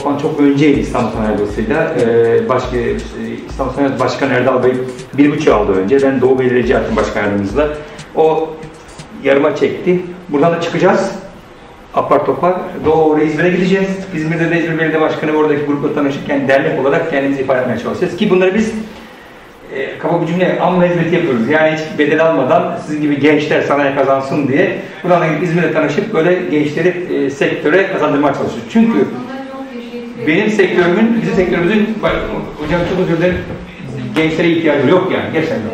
toplantı çok önceydi İstanbul Sanayi Odası'yla. Ee, başka, İstanbul Sanayi Odası Başkanı Erdal Bey bir buçuk aldı önce. Ben Doğu Belediye Hakim Başkan Yardımcımızla. O yarıma çekti. Buradan da çıkacağız. Apar topar Doğu İzmir'e gideceğiz. İzmir'de de İzmir Belediye Başkanı oradaki grupla tanışırken dernek olarak kendimizi ifade etmeye çalışacağız. Ki bunları biz e, kaba bir cümle amma hizmeti yapıyoruz. Yani hiç bedel almadan sizin gibi gençler sanayi kazansın diye buradan da gidip İzmir'e tanışıp böyle gençleri e, sektöre kazandırmaya çalışıyoruz. Çünkü benim sektörümün, bizim sektörümüzün, hocam çok özür dilerim, gençlere ihtiyacı yok yani, gerçekten yok.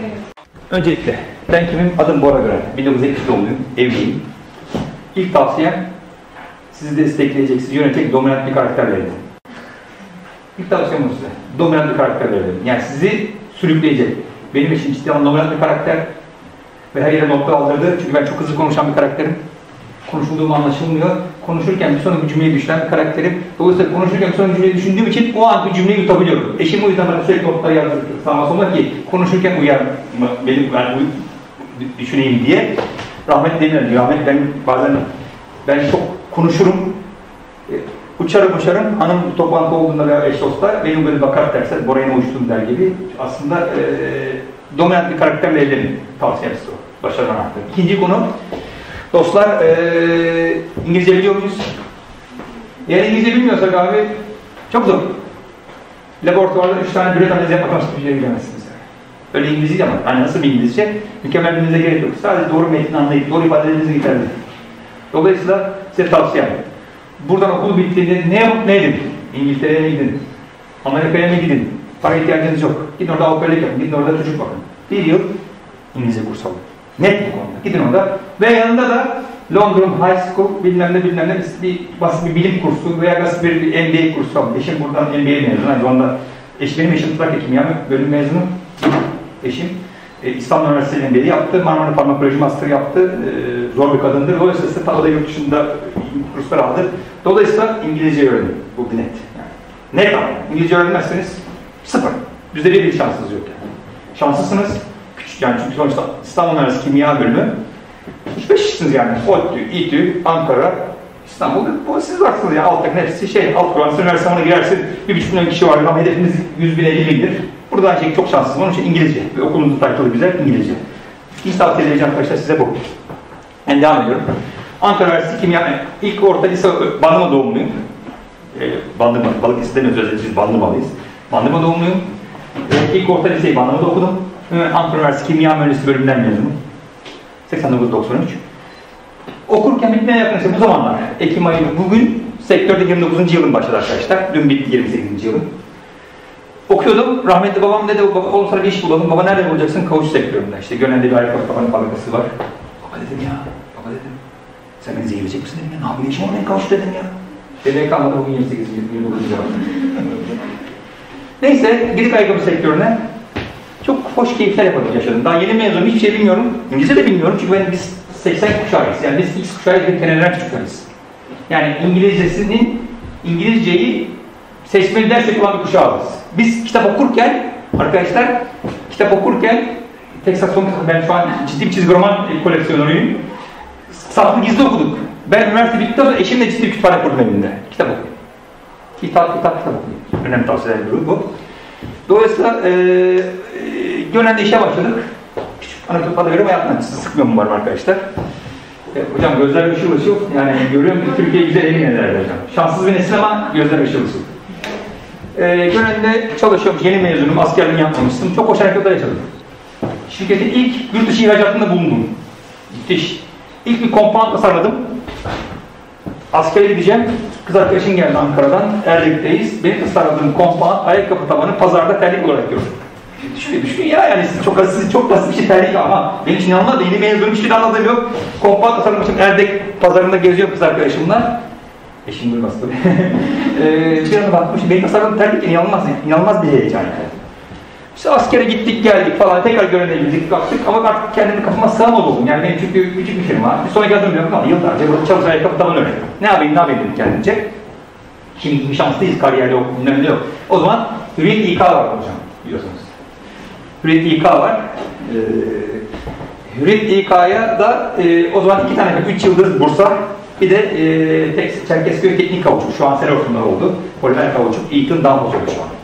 Öncelikle, ben kimim? Adım Bora Gören. 1972 doğumluyum, evliyim. İlk tavsiyem, sizi destekleyecek, sizi yönetecek dominant bir karakter verin. İlk tavsiyem bu size. Dominant bir karakter verin. Yani sizi sürükleyecek. Benim için ciddi anlamda dominant bir karakter ve her yere nokta aldırdı. Çünkü ben çok hızlı konuşan bir karakterim. Konuşulduğum anlaşılmıyor. Konuşurken bir sonraki cümleyi düşünen bir karakterim. Dolayısıyla konuşurken bir sonraki cümleyi düşündüğüm için o an bir cümleyi yutabiliyorum. Eşim o yüzden bana sürekli notları yazdırır. Sağma solma ki konuşurken uyar. Benim ben uy, düşüneyim diye. Rahmet demiyorum. Rahmet ben bazen ben çok konuşurum. E, uçarım uçarım. Hanım toplantı olduğunda veya eş dostlar benim böyle bakar derse Bora'ya uçtum der gibi. Aslında e, dominant bir karakterle evlenin. Tavsiyemiz o. Başarılı anahtarı. İkinci konu Dostlar, ee, İngilizce biliyor muyuz? Eğer İngilizce bilmiyorsak abi, çok zor. Laboratuvarda üç tane bilet analizi yapmak nasıl bir şey bilemezsiniz yani. Öyle İngilizce ama, hani nasıl bir İngilizce? Mükemmel bilmenize gerek yok. Sadece doğru metni anlayıp, doğru ifadelerinizi yeterli. Dolayısıyla size tavsiyem. Buradan okul bittiğinde ne yapıp ne edin? İngiltere'ye mi gidin? Amerika'ya mı gidin? Para ihtiyacınız yok. Gidin orada Avrupa'ya yapın, gidin orada çocuk bakın. Bir yıl İngilizce kurs alın. Net bu konuda. Gidin orada. Ve yanında da London High School bilmem ne bilmem ne bir basit bir bilim kursu veya basit bir, MBA kursu alın. Eşim buradan MBA mezunu. Aynı zamanda eş, benim eşim tıbak hekimi yani bölüm mezunu. Eşim e, İstanbul Üniversitesi'nin MBA yaptı. Marmara Farmakoloji Master yaptı. E, zor bir kadındır. Dolayısıyla o da yurt dışında kurslar aldı. Dolayısıyla İngilizce öğrenin. Bu net. Yani. Net ama. İngilizce öğrenmezseniz sıfır. Yüzde bir şansınız yok yani. Şanslısınız yani çünkü sonuçta İstanbul Üniversitesi Kimya Bölümü 3-5 kişisiniz yani. ODTÜ, İTÜ, Ankara, İstanbul. Bu siz varsınız yani alttaki hepsi şey, alt Kur'an'sı üniversitesine girersin. Bir buçuk milyon kişi var ama hedefimiz 100 bin 50 bindir. Burada şey çok şanslısınız. Onun için İngilizce. Ve okulumuzun title'ı güzel İngilizce. İlk tavsiye edeceğim arkadaşlar size bu. Ben devam ediyorum. Ankara Üniversitesi Kimya, ilk orta lise Bandırma doğumluyum. E, Bandırma, Balıkesir'den özellikle biz Bandırmalıyız. Bandırma doğumluyum. E, ilk orta liseyi Bandırma'da okudum. Ankara Üniversitesi Kimya Mühendisliği bölümünden mezunum. 89-93. Okurken bitmeye yakın işte bu zamanlar. Ekim ayı bugün sektörde 29. yılım başladı arkadaşlar. Dün bitti 28. yılım. Okuyordum. Rahmetli babam dedi, baba, oğlum sana bir iş bulalım. Baba nerede bulacaksın? Kavuş sektöründe. İşte Gönen'de bir ayakkabı kafanın fabrikası var. Baba dedim ya, baba dedim. Sen beni zehirleyecek misin dedim ya. Ne yapayım işim oraya kavuş dedim ya. Dedi kalmadı bugün 28. 29. yıl. Neyse, gidip ayakkabı sektörüne çok hoş keyifler yaparak yaşadım. Daha yeni mezunum, hiçbir şey bilmiyorum. İngilizce de bilmiyorum çünkü ben, biz 80 kuşağıyız. Yani biz X kuşağıyız ve kenarlar küçükleriz. Yani İngilizcesinin, İngilizceyi seçmeli ders yapılan bir kuşağız. Biz kitap okurken, arkadaşlar, kitap okurken, tek sakson, ben şu an ciddi bir çizgi roman koleksiyonörüyüm. Saklı gizli okuduk. Ben üniversite bittikten sonra eşimle ciddi kütüphane kurdum evinde. Kitap okudum. Kitap, kitap, kitap okudum. Önemli tavsiyelerden bu. Dolayısıyla e, e, Gönen'de işe başladık. Küçük anekdotlarla göre yapmadım. Sizi sıkmıyorum umarım arkadaşlar. E, hocam gözler ışıl ışıl. Yani görüyorum ki Türkiye güzel emin ederler hocam. Şanssız bir nesil ama gözler ışıl ışıl. E, Gönen'de çalışıyorum. Yeni mezunum. Askerliğimi yapmamıştım. Çok hoş hareketler yaşadım. Şirketin ilk yurt dışı ihracatında bulundum. Müthiş. İlk bir kompant tasarladım. Askere gideceğim. Kız arkadaşım geldi Ankara'dan. Erdek'teyiz. Benim tasarladığım kompant ayakkabı tabanı pazarda terlik olarak gördüm. Düşün, düşün ya yani çok basit, çok basit bir şey terlik ama benim için inanılmaz yeni mezunum hiçbir şey anladığım yok. Kompant tasarlamışım Erdek pazarında geziyorum kız arkadaşımla. Eşim duymaz tabii. ee, bir anda bakmışım benim tasarladığım terlik inanılmaz, inanılmaz bir heyecan yani. İşte askere gittik geldik falan tekrar görevine gittik kalktık ama artık kendimi kafama sığamadı oldum. Yani benim çünkü küçük bir firma. Bir sonraki adım yok ama yıllarca burada çalışan ayakkabı taban öyle. Ne yapayım ne yapayım dedim kendimce. Şimdi gibi şanslıyız kariyerde yok bilmem ne yok. O zaman Hürriyet İK var hocam biliyorsunuz. Hürriyet İK var. Ee, Hürriyet İK'ya da e, o zaman iki tane, üç yıldız Bursa Bir de e, Çerkezköy Teknik Kauçuk. Şu an Selortum'da oldu. Polimer. Eğitim daha fazla oluyor şu an.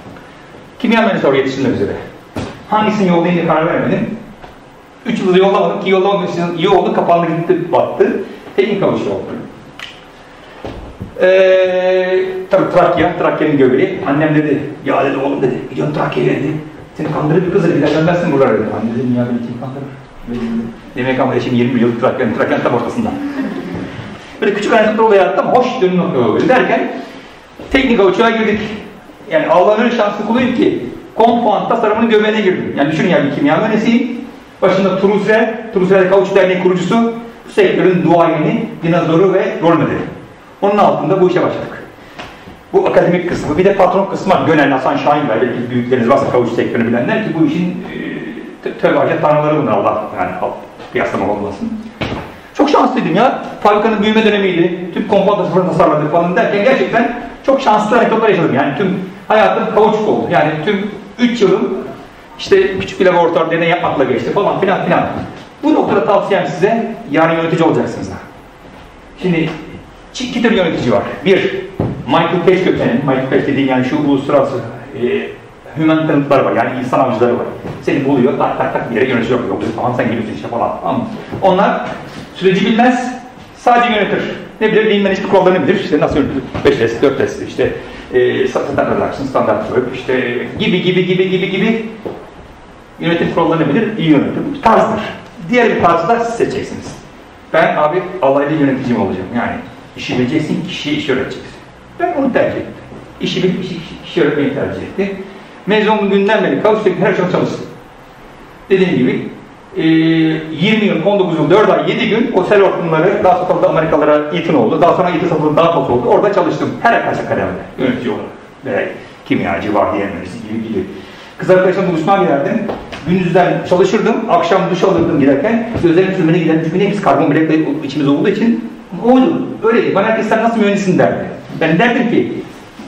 Kimya oraya yetiştirmek üzere. Hangisini yollayayım diye karar veremedim. 3 yıldır yollamadım ki yollamamak için iyi oldu. Kapandı gitti battı. Teknik Kauçuk oldu. Ee, tabii Trakya, Trakya'nın göbeği. Annem dedi, ya dedi oğlum dedi, gidiyorsun Trakya'ya dedi. Seni kandırır bir kız dedi, gelmezsin buralara dedi. Anne dedim ya beni kim kandırır? Demek ama şimdi 20 yıllık Trakya'nın, Trakya'nın tam ortasında. Böyle küçük hayatımda olay yarattım, hoş dönüm nokta derken teknik avuçluğa girdik. Yani Allah'ın şanslı kuluyum ki kompound tasarımının göbeğine girdim. Yani düşünün yani kimya mühendisiyim. Başında Turusre, Turusre Kauçuk Derneği kurucusu, sektörün duayeni, dinozoru ve rol modeli. Onun altında bu işe başladık. Bu akademik kısmı. Bir de patron kısmı var. Gönel, Hasan Şahin var. Belki büyükleriniz varsa kavuç sektörünü bilenler ki bu işin e, tövbe tanrıları bunlar Allah yani kıyaslama olmasın. Çok şanslıydım ya. Fabrikanın büyüme dönemiydi. Tüm kompanda sıfır tasarladık falan derken gerçekten çok şanslı anekdotlar yaşadım. Yani tüm hayatım kavuçuk oldu. Yani tüm 3 yılım işte küçük bir laboratuvar deney yapmakla geçti falan filan filan. Bu noktada tavsiyem size yarın yönetici olacaksınız. Şimdi iki tür yönetici var. Bir, Michael Page kökeni. Michael Page dediğin yani şu uluslararası e, human tanıtlar var. Yani insan avcıları var. Seni buluyor, tak tak tak bir yere yönetici yapıyor. Tamam sen geliyorsun işte falan. Tamam. Onlar süreci bilmez, sadece yönetir. Ne bilir? Lean management kurallarını bilir. İşte nasıl yönetir? 5S, 4S, işte e, standart reduction, standart work, işte gibi gibi gibi gibi gibi yönetim kurallarını bilir, iyi bir tarzdır. Diğer bir tarzı da siz seçeceksiniz. Ben abi alaylı yöneticim olacağım. Yani işi bileceksin, kişiye iş öğreteceksin. Ben onu tercih ettim. İşi bilip işi, işi öğretmeyi tercih ettim. Mezun günden beri kavuçtaki her şey çalıştım. Dediğim gibi e, 20 yıl, 19 yıl, 4 ay, 7 gün o sel ortamları daha sonra da Amerikalara eğitim oldu. Daha sonra eğitim satıldı daha fazla oldu. Orada çalıştım. Her kademede. Yönetici olarak. Ve kimyacı, var diye mühendisi gibi. Kız arkadaşımla buluşmaya giderdim. Gündüzden çalışırdım, akşam duş alırdım giderken. Gözlerim sürmene giderdim. Çünkü biz karbon bilekle içimiz olduğu için oydu. Öyleydi. Bana herkes sen nasıl mühendisin derdi. Ben derdim ki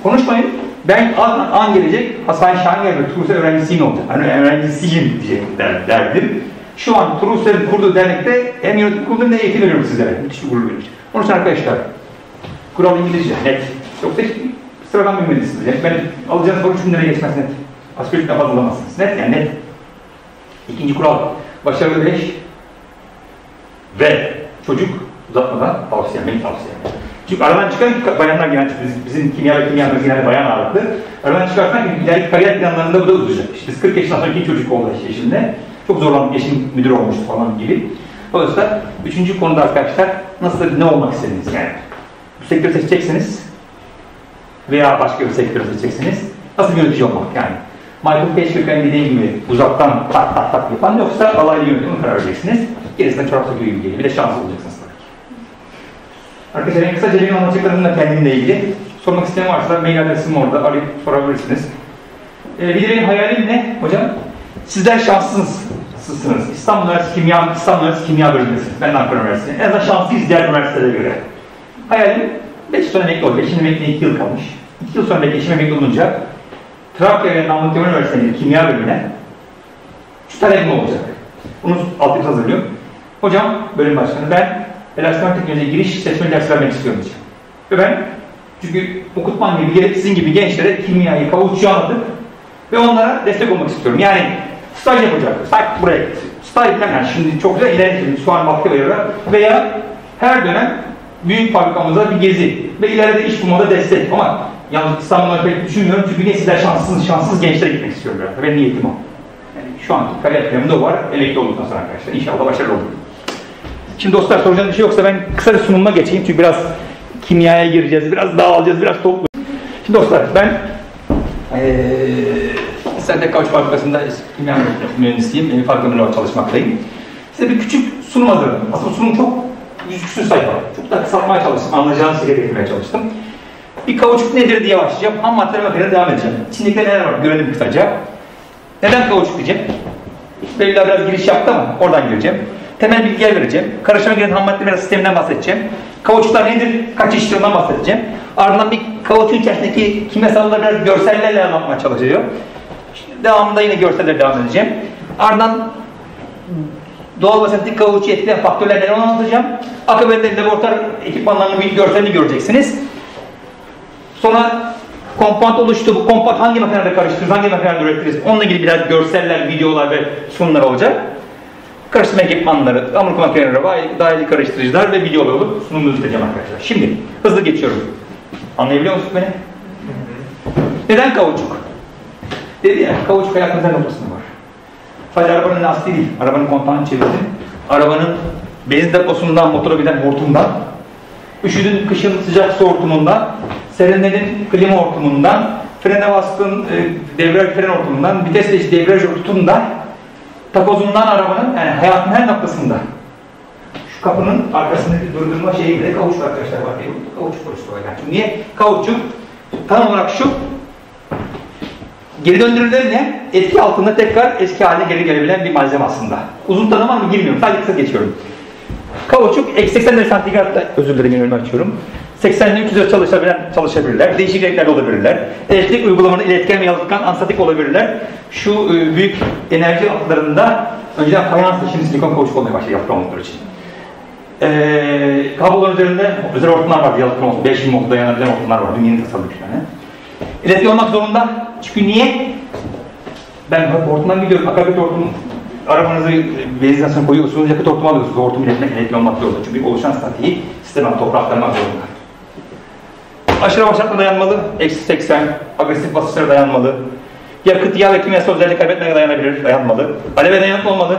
konuşmayın. Ben an, an gelecek Hasan Şahin ve Turuse öğrencisiyim olacak. Hani öğrencisiyim diyecek der, derdim. Şu an Turuse'nin kurduğu dernekte hem yönetim kurulu hem de eğitim veriyorum sizlere. Müthiş bir gurur verici. Onun için arkadaşlar kural İngilizce net. Yoksa hiç sıradan bir mühendisiniz. Yani ben alacağınız soru 3 bin geçmez net. Ücretle fazla alamazsınız. Net yani net. İkinci kural. Başarılı beş ve çocuk uzatmadan tavsiyem, benim tavsiyem. Çünkü aradan çıkan bayanlar genelde bizim, bizim kimya ve kimya genelde bayan ağırlıklı. Aradan çıkarsan ileriki kariyer planlarında bu da uzayacak. İşte biz 40 yaşından sonra iki çocuk oldu yaşında. Çok zorlandık, eşim müdür olmuştu falan gibi. Dolayısıyla üçüncü konuda arkadaşlar nasıl ne olmak istediğiniz yani. Bu sektörü seçeceksiniz veya başka bir sektörü seçeceksiniz. Nasıl bir yönetici olmak yani. Michael Page köken dediğim gibi uzaktan tak tak tak yapan yoksa alaylı yönetimi karar vereceksiniz. Gerisinden çorap söküyor gibi geliyor. Bir de şans olacaksınız. Arkadaşlar en kısaca benim anlatacaklarım da kendimle ilgili. Sormak isteyen varsa mail adresim orada. Arayıp sorabilirsiniz. Ee, bir de benim hayalim ne hocam? Sizler şanslısınız. İstanbul Üniversitesi Kimya, İstanbul Üniversitesi Kimya bölümündesiniz. Ben Ankara Üniversitesi. En azından şanslıyız diğer üniversitelere göre. Hayalim 5 sene emekli olacak. Şimdi emekli 2 yıl kalmış. 2 yıl sonra belki eşim emekli olunca Trakya ve Namık Üniversitesi'nin kimya bölümüne şu talebim olacak. Bunu altyapı hazırlıyorum. Hocam, bölüm başkanı ben elastik teknolojiye giriş seçmeli ders vermek istiyorum diyeceğim. Ve ben çünkü okutman gibi, sizin gibi gençlere kimyayı kavuççu anlatıp ve onlara destek olmak istiyorum. Yani staj yapacak. Staj buraya git. Staj yani şimdi çok güzel ilerleyelim. Şu an vakti veriyorlar. Veya her dönem büyük fabrikamıza bir gezi ve ileride iş bulmada destek. Ama yalnız İstanbul'a pek düşünmüyorum çünkü ne sizler şanssız, şanssız gençlere gitmek. Biraz. Benim niyetim o. Yani şu anki kariyer planımda var. Emekli olduktan sonra arkadaşlar. İnşallah başarılı olur. Şimdi dostlar soracağınız bir şey yoksa ben kısa bir sunumuma geçeyim. Çünkü biraz kimyaya gireceğiz, biraz dağılacağız, biraz toplu. Şimdi dostlar ben ee, Sente Kauç Fabrikası'nda kimya mühendisiyim. Benim fabrikamda çalışmaktayım. Size bir küçük sunum hazırladım. Aslında sunum çok yüz küsur sayfa. Çok da kısaltmaya çalıştım. Anlayacağınız şekilde getirmeye çalıştım. Bir kauçuk nedir diye başlayacağım. Ham madde makineye devam edeceğim. İçindeki neler var görelim kısaca. Neden kauçuk diyeceğim? Belli biraz giriş yaptı ama oradan gireceğim. Temel bilgiler vereceğim. Karışıma giren ham madde biraz sisteminden bahsedeceğim. Kauçuklar nedir? Kaç işleminden bahsedeceğim. Ardından bir kauçuk içerisindeki kimyasalları biraz görsellerle anlatmaya çalışacağım. Devamında yine görseller devam edeceğim. Ardından doğal basentik kavuçu etkileyen faktörler neler onu anlatacağım. Akabinde laboratuvar ekipmanlarının bir görselini göreceksiniz. Sonra kompant oluştu. Bu kompant hangi makinelerde karıştırırız, hangi makinelerde üretiriz? Onunla ilgili biraz görseller, videolar ve sunumlar olacak. Karıştırma ekipmanları, hamur makineleri, dahili karıştırıcılar ve videolar olup sunumunuzu izleyeceğim arkadaşlar. Şimdi hızlı geçiyorum. Anlayabiliyor musunuz beni? Neden kauçuk? Dedi ya, kauçuk hayatımızın noktasında var. Sadece arabanın lastiği değil, arabanın kontağını çevirdin. Arabanın benzin deposundan, motora giden hortumdan, üşüdün kışın sıcak su hortumundan, serinledin klima hortumundan, frene bastın e, debriyaj fren hortumundan, vites değiş debriyaj tutundan, takozundan arabanın yani hayatın her noktasında şu kapının arkasındaki durdurma şeyi bile kauçuk arkadaşlar var. Kauçuk korusu var niye? Kauçuk tam olarak şu geri döndürülen ne? Etki altında tekrar eski haline geri gelebilen bir malzeme aslında. Uzun tanım var mı bilmiyorum. Sadece kısa geçiyorum. Kauçuk eksi 80 derece santigratta özür dilerim önümü açıyorum. 80 ile 300 çalışabilen çalışabilirler. Değişik renklerde olabilirler. Elektrik uygulamanın iletken ve yalıtkan anstatik olabilirler. Şu e, büyük enerji hatlarında önceden fayansla şimdi silikon kauçuk olmaya başladı olduğu için. Ee, kabloların üzerinde özel hortumlar var. Yalıtkan olsun. 5000 volt dayanabilen hortumlar var. Dünyanın tasarladığı bir tane. İletken olmak zorunda. Çünkü niye? Ben hortumdan gidiyorum. Akabit hortum arabanızı benzin istasyonuna koyuyorsunuz, yakıt hortumu alıyorsunuz. Hortum iletmek, iletken olmak zorunda. Çünkü oluşan statiği sisteme topraklanmak zorunda. Aşırı başlatma dayanmalı, eksi 80, agresif basınçlara dayanmalı. Yakıt, yağ ve kimyasal özellik kaybetmeye dayanabilir, dayanmalı. Aleve dayanıklı olmalı.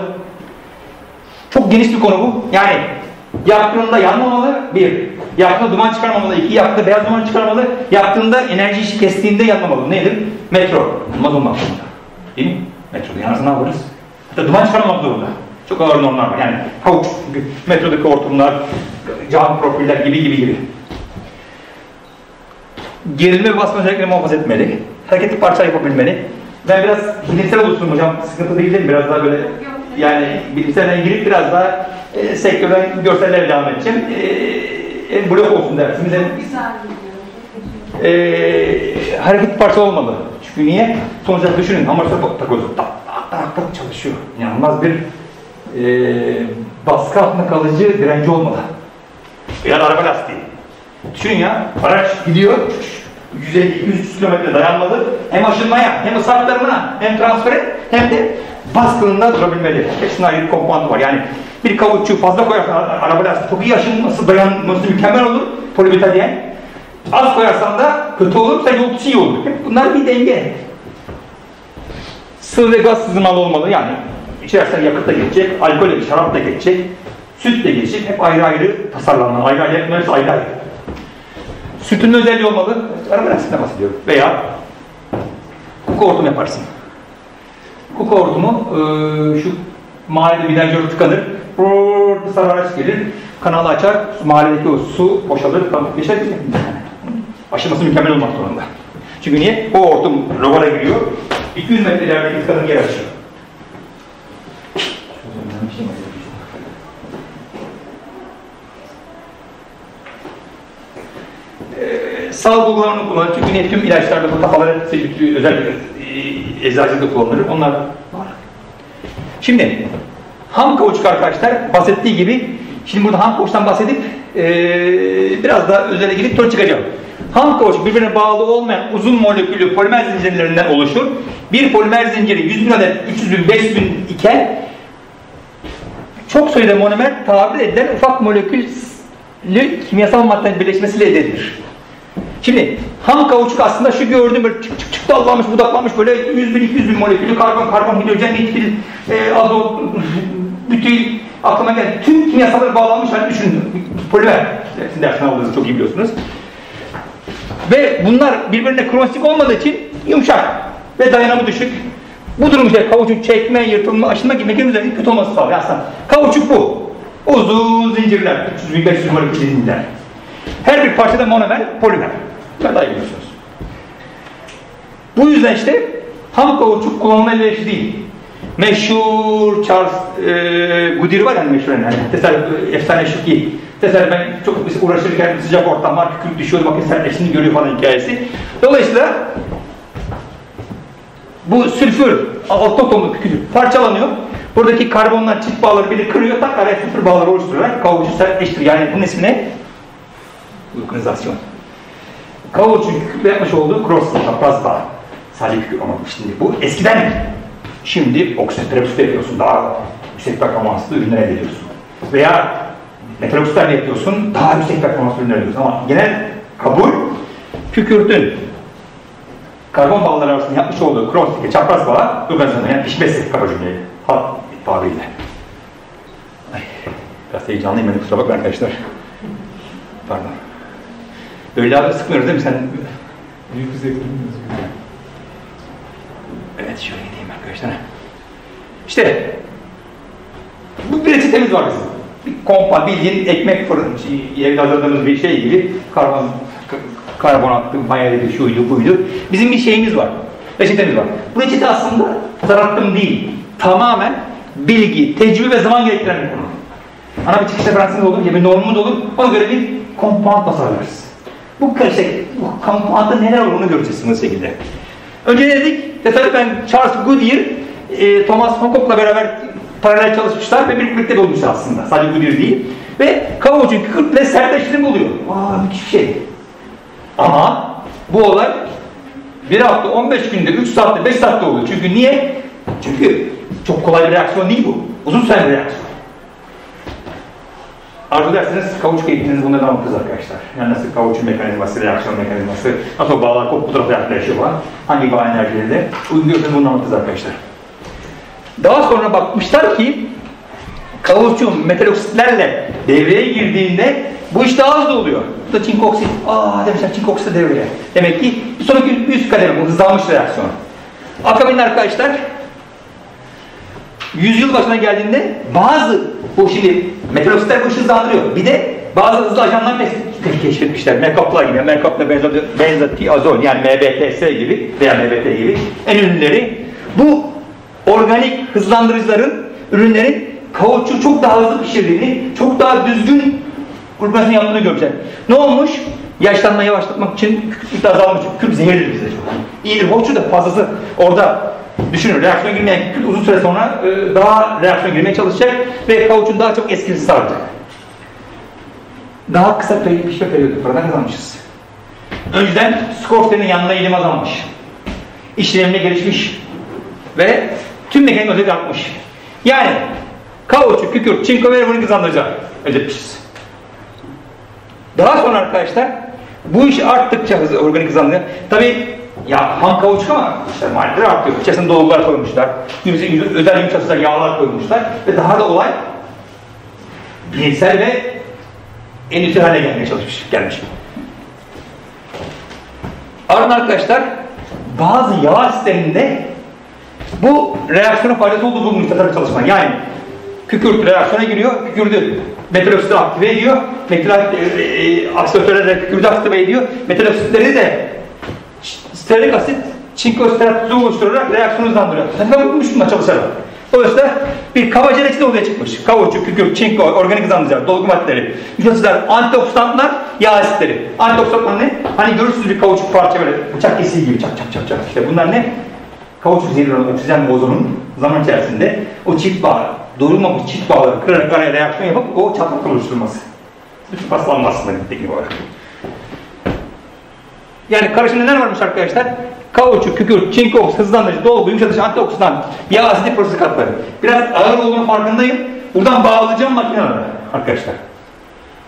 Çok geniş bir konu bu. Yani yaktığında yanmamalı, bir. Yaktığında duman çıkarmamalı, iki. Yaktığında beyaz duman çıkarmalı. Yaktığında enerji işi kestiğinde yanmamalı. Nedir? Metro. Olmaz olmak zorunda. Değil mi? Metroda yanarsa ne yaparız? Hatta duman çıkarmamak zorunda. Çok ağır normlar var. Yani kauçuk, metrodaki hortumlar, cam profiller gibi gibi gibi. Gerilme ve basma özellikleri muhafaza etmeli. Hareketli parça yapabilmeli. Ben biraz bilimsel olursun hocam. Sıkıntı değil mi? Biraz daha böyle yani bilimselden girip biraz daha e, sektörden görsellerle devam edeceğim. E, e, blok olsun dersiniz. Hem, e, hareketli parça olmalı. Çünkü niye? Sonuçta düşünün hamur takozu tak tak tak tak çalışıyor. İnanılmaz bir e, baskı altında kalıcı direnci olmalı. Ya da araba lastiği. Düşünün ya, araç gidiyor, 150-200 kilometre dayanmalı. Hem aşınmaya, hem ısı aktarımına, hem transfere, hem de baskınında durabilmeli. Hepsinin ayrı bir komponentı var. Yani bir kavuççu fazla koyarsan araba lastiği çok iyi aşınması, dayanması mükemmel olur. Polimetalyen. Az koyarsan da kötü olur, sen yolcusu iyi olur. Hep bunlar bir denge. Sıvı ve gaz sızmalı olmalı yani. İçerisinden yakıt da geçecek, alkol de şarap da geçecek, süt de geçecek. Hep ayrı ayrı tasarlanan, ayrı ayrı yapmaları ayrı ayrı. Sütün özelliği olmalı. Araba lastiğinden bahsediyorum. Veya kuku hortum yaparsın. Kuku hortumu e, şu mahallede vidanjör tıkanır. Brrr, sarı araç gelir. Kanalı açar. Mahalledeki o su boşalır. Geçer mi? Aşılması mükemmel olmak zorunda. Çünkü niye? O hortum robola giriyor. 200 metre ilerideki tıkanın yer açıyor. sağlık uygulamalarını kullanır. Çünkü niye tüm ilaçlarda bu kafaları özel e, eczacılıkta kullanılır. Onlar var. Şimdi ham kauçuk arkadaşlar bahsettiği gibi şimdi burada ham kauçuktan bahsedip e, biraz daha özele girip sonra çıkacağım. Ham kauçuk birbirine bağlı olmayan uzun moleküllü polimer zincirlerinden oluşur. Bir polimer zinciri 100 bin adet, 300 bin, 500 bin iken çok sayıda monomer tabir edilen ufak moleküllü kimyasal maddenin birleşmesiyle elde edilir. Şimdi ham kauçuk aslında şu gördüğüm böyle çık çık çık dallanmış, budaklanmış böyle 100 bin 200 bin molekülü karbon, karbon, hidrojen, nitril, e, azot, bütil aklıma geldi. Tüm kimyasalları bağlanmış hani düşünün. Polimer. Sizin dersini aldığınızı çok iyi biliyorsunuz. Ve bunlar birbirine kronistik olmadığı için yumuşak ve dayanımı düşük. Bu durum işte kauçuk çekme, yırtılma, aşınma gibi mekanizmaların kötü olması sağlıyor aslında. Kauçuk bu. Uzun zincirler, 300 bin 500 molekül zincirler. Her bir parçada monomer, polimer. Bunlar daha iyi biliyorsunuz. Bu yüzden işte ham kauçuk kullanılma elverişli değil. Meşhur Charles e, Goodyear var yani meşhur yani. Tesadüf, efsane şu ki. Tesadüf ben çok uğraşırken sıcak ortamlar kükürt düşüyor bakın sertleştiğini görüyor falan hikayesi. Dolayısıyla bu sülfür, alt atomlu kükürt parçalanıyor. Buradaki karbonlar çift bağları biri kırıyor, tak araya sıfır bağları oluşturarak kavuçu sertleştiriyor. Yani bunun ismi ne? Vulkanizasyon. Kükürtle yapmış olduğu cross, çapraz bağ. Sadece kükürt ama şimdi bu eskiden. Şimdi terapisi yapıyorsun, daha yüksek performanslı ürünler elde ediyorsun. Veya metal oksitlerle yapıyorsun, daha yüksek performanslı ürünler elde ediyorsun. Ama genel kabul kükürtün karbon bağları arasında yapmış olduğu cross, çapraz bağ, vulkanizasyon yani pişmesi kaba cümleyi. Hat tabiriyle. Ay, biraz heyecanlıyım beni kusura bakmayın arkadaşlar. Pardon. Öyle abi sıkmıyoruz değil mi sen? Büyük bir zevk duymuyoruz. Evet şöyle gideyim arkadaşlar. İşte bu bir reçetemiz var bizim. Bir kompa bildiğin ekmek fırın, şey, evde hazırladığımız bir şey gibi karbon, karbonatlı, mayalıydı, şuydu, buydu. Bizim bir şeyimiz var. Reçetemiz var. Bu reçete aslında zarattım değil. Tamamen bilgi, tecrübe ve zaman gerektiren bir konu. Ana bir çıkış referansımız olur, bir normumuz olur. Ona göre bir kompound tasarlarız. Bu karışık, bu kompoundda neler olduğunu göreceğiz bu şekilde. Önce ne dedik? Tesadüfen Charles Goodyear, e, Thomas Hancock'la beraber paralel çalışmışlar ve birlikte bulmuşlar aslında. Sadece Goodyear değil. Ve kavuçun kükürtle sertleştirme oluyor. Aa müthiş bir şey. Ama bu olay bir hafta, 15 günde, 3 saatte, 5 saatte oluyor. Çünkü niye? Çünkü çok kolay bir reaksiyon değil bu. Uzun süren bir reaksiyon. Arzu ederseniz kavuç eğitiminizi bunları anlatırız arkadaşlar. Yani nasıl kavuçun mekanizması, reaksiyon mekanizması, nasıl bağlar kop bu tarafa yaklaşıyor falan. Hangi bağ enerjileri uyguluyorsanız bunu anlatırız arkadaşlar. Daha sonra bakmışlar ki kavuçun metal oksitlerle devreye girdiğinde bu iş daha hızlı oluyor. Bu da çink oksit. Aa demişler çink oksit de devreye. Demek ki bir sonraki üst kademe bu hızlanmış reaksiyon. Akabinde arkadaşlar yüzyıl başına geldiğinde bazı bu şimdi metal oksitler bu işi hızlandırıyor. Bir de bazı hızlı ajanlar keşfetmişler. Mekaplar gibi, mekapla benzodiazol yani MBTS gibi veya MBT gibi en ünlüleri bu organik hızlandırıcıların ürünlerin kavuçu çok daha hızlı pişirdiğini, çok daha düzgün gruplasyon yaptığını görecek. Ne olmuş? Yaşlanmayı yavaşlatmak için kükürt azalmış. Kükürt zehirdir bize çok. İyidir, hoşçu da fazlası orada düşünün. Reaksiyon girmeyen kükürt uzun süre sonra e, daha reaksiyon girmeye çalışacak ve kavuçun daha çok eskisi sağlayacak. Daha kısa peri- pişme periyodu paradan kazanmışız. Önceden skorstenin yanına eğilim azalmış. İşlemine gelişmiş ve tüm mekanizmaları artmış. Yani kavuçu, kükürt, çinko ve bunu hızlandıracak. Elde etmişiz. Daha sonra arkadaşlar bu iş arttıkça hızlı, organik hızlanıyor. Tabi ya ham kavuçuk ama işte maliyetler artıyor. İçerisine dolgular koymuşlar. Özel yumuşatıcılar, yağlar koymuşlar. Ve daha da olay bilimsel ve endüstriyel haline gelmeye çalışmış, gelmiş. Ardından arkadaşlar bazı yağ sisteminde bu reaksiyona faydası olduğu bulunmuş tasarım çalışma. Yani kükürt reaksiyona giriyor, kükürdü metal aktive ediyor, metal e, e, aktive ediyor, metal de stearik asit çinko steratuzu oluşturarak reaksiyonu hızlandırıyor. Zaten bulmuş bunlar çalışarak. Dolayısıyla bir kabaca reçete ortaya çıkmış. Kavuçuk, kükürt, çinko, organik hızlandırıcılar, dolgu maddeleri, yumuşatıcılar, antioksidanlar, yağ asitleri. Antioksidanlar ne? Hani görürsünüz bir kavuçuk parça böyle bıçak kesiği gibi çak çak çak çak. İşte bunlar ne? Kavuçuk zehirli olan oksijen bozonun zaman içerisinde o çift bağ, doyulmamış çift bağları kırarak araya reaksiyon yapıp o çatlak oluşturması. Bütün paslanma aslında teknik olarak. Yani karışımda neler varmış arkadaşlar? Kauçuk, kükürt, çinko, hızlandırıcı, dolgu, yumuşatıcı, antioksidan, yağ asidi prosesi katları. Biraz ağır olduğunu farkındayım. Buradan bağlayacağım makinelere arkadaşlar.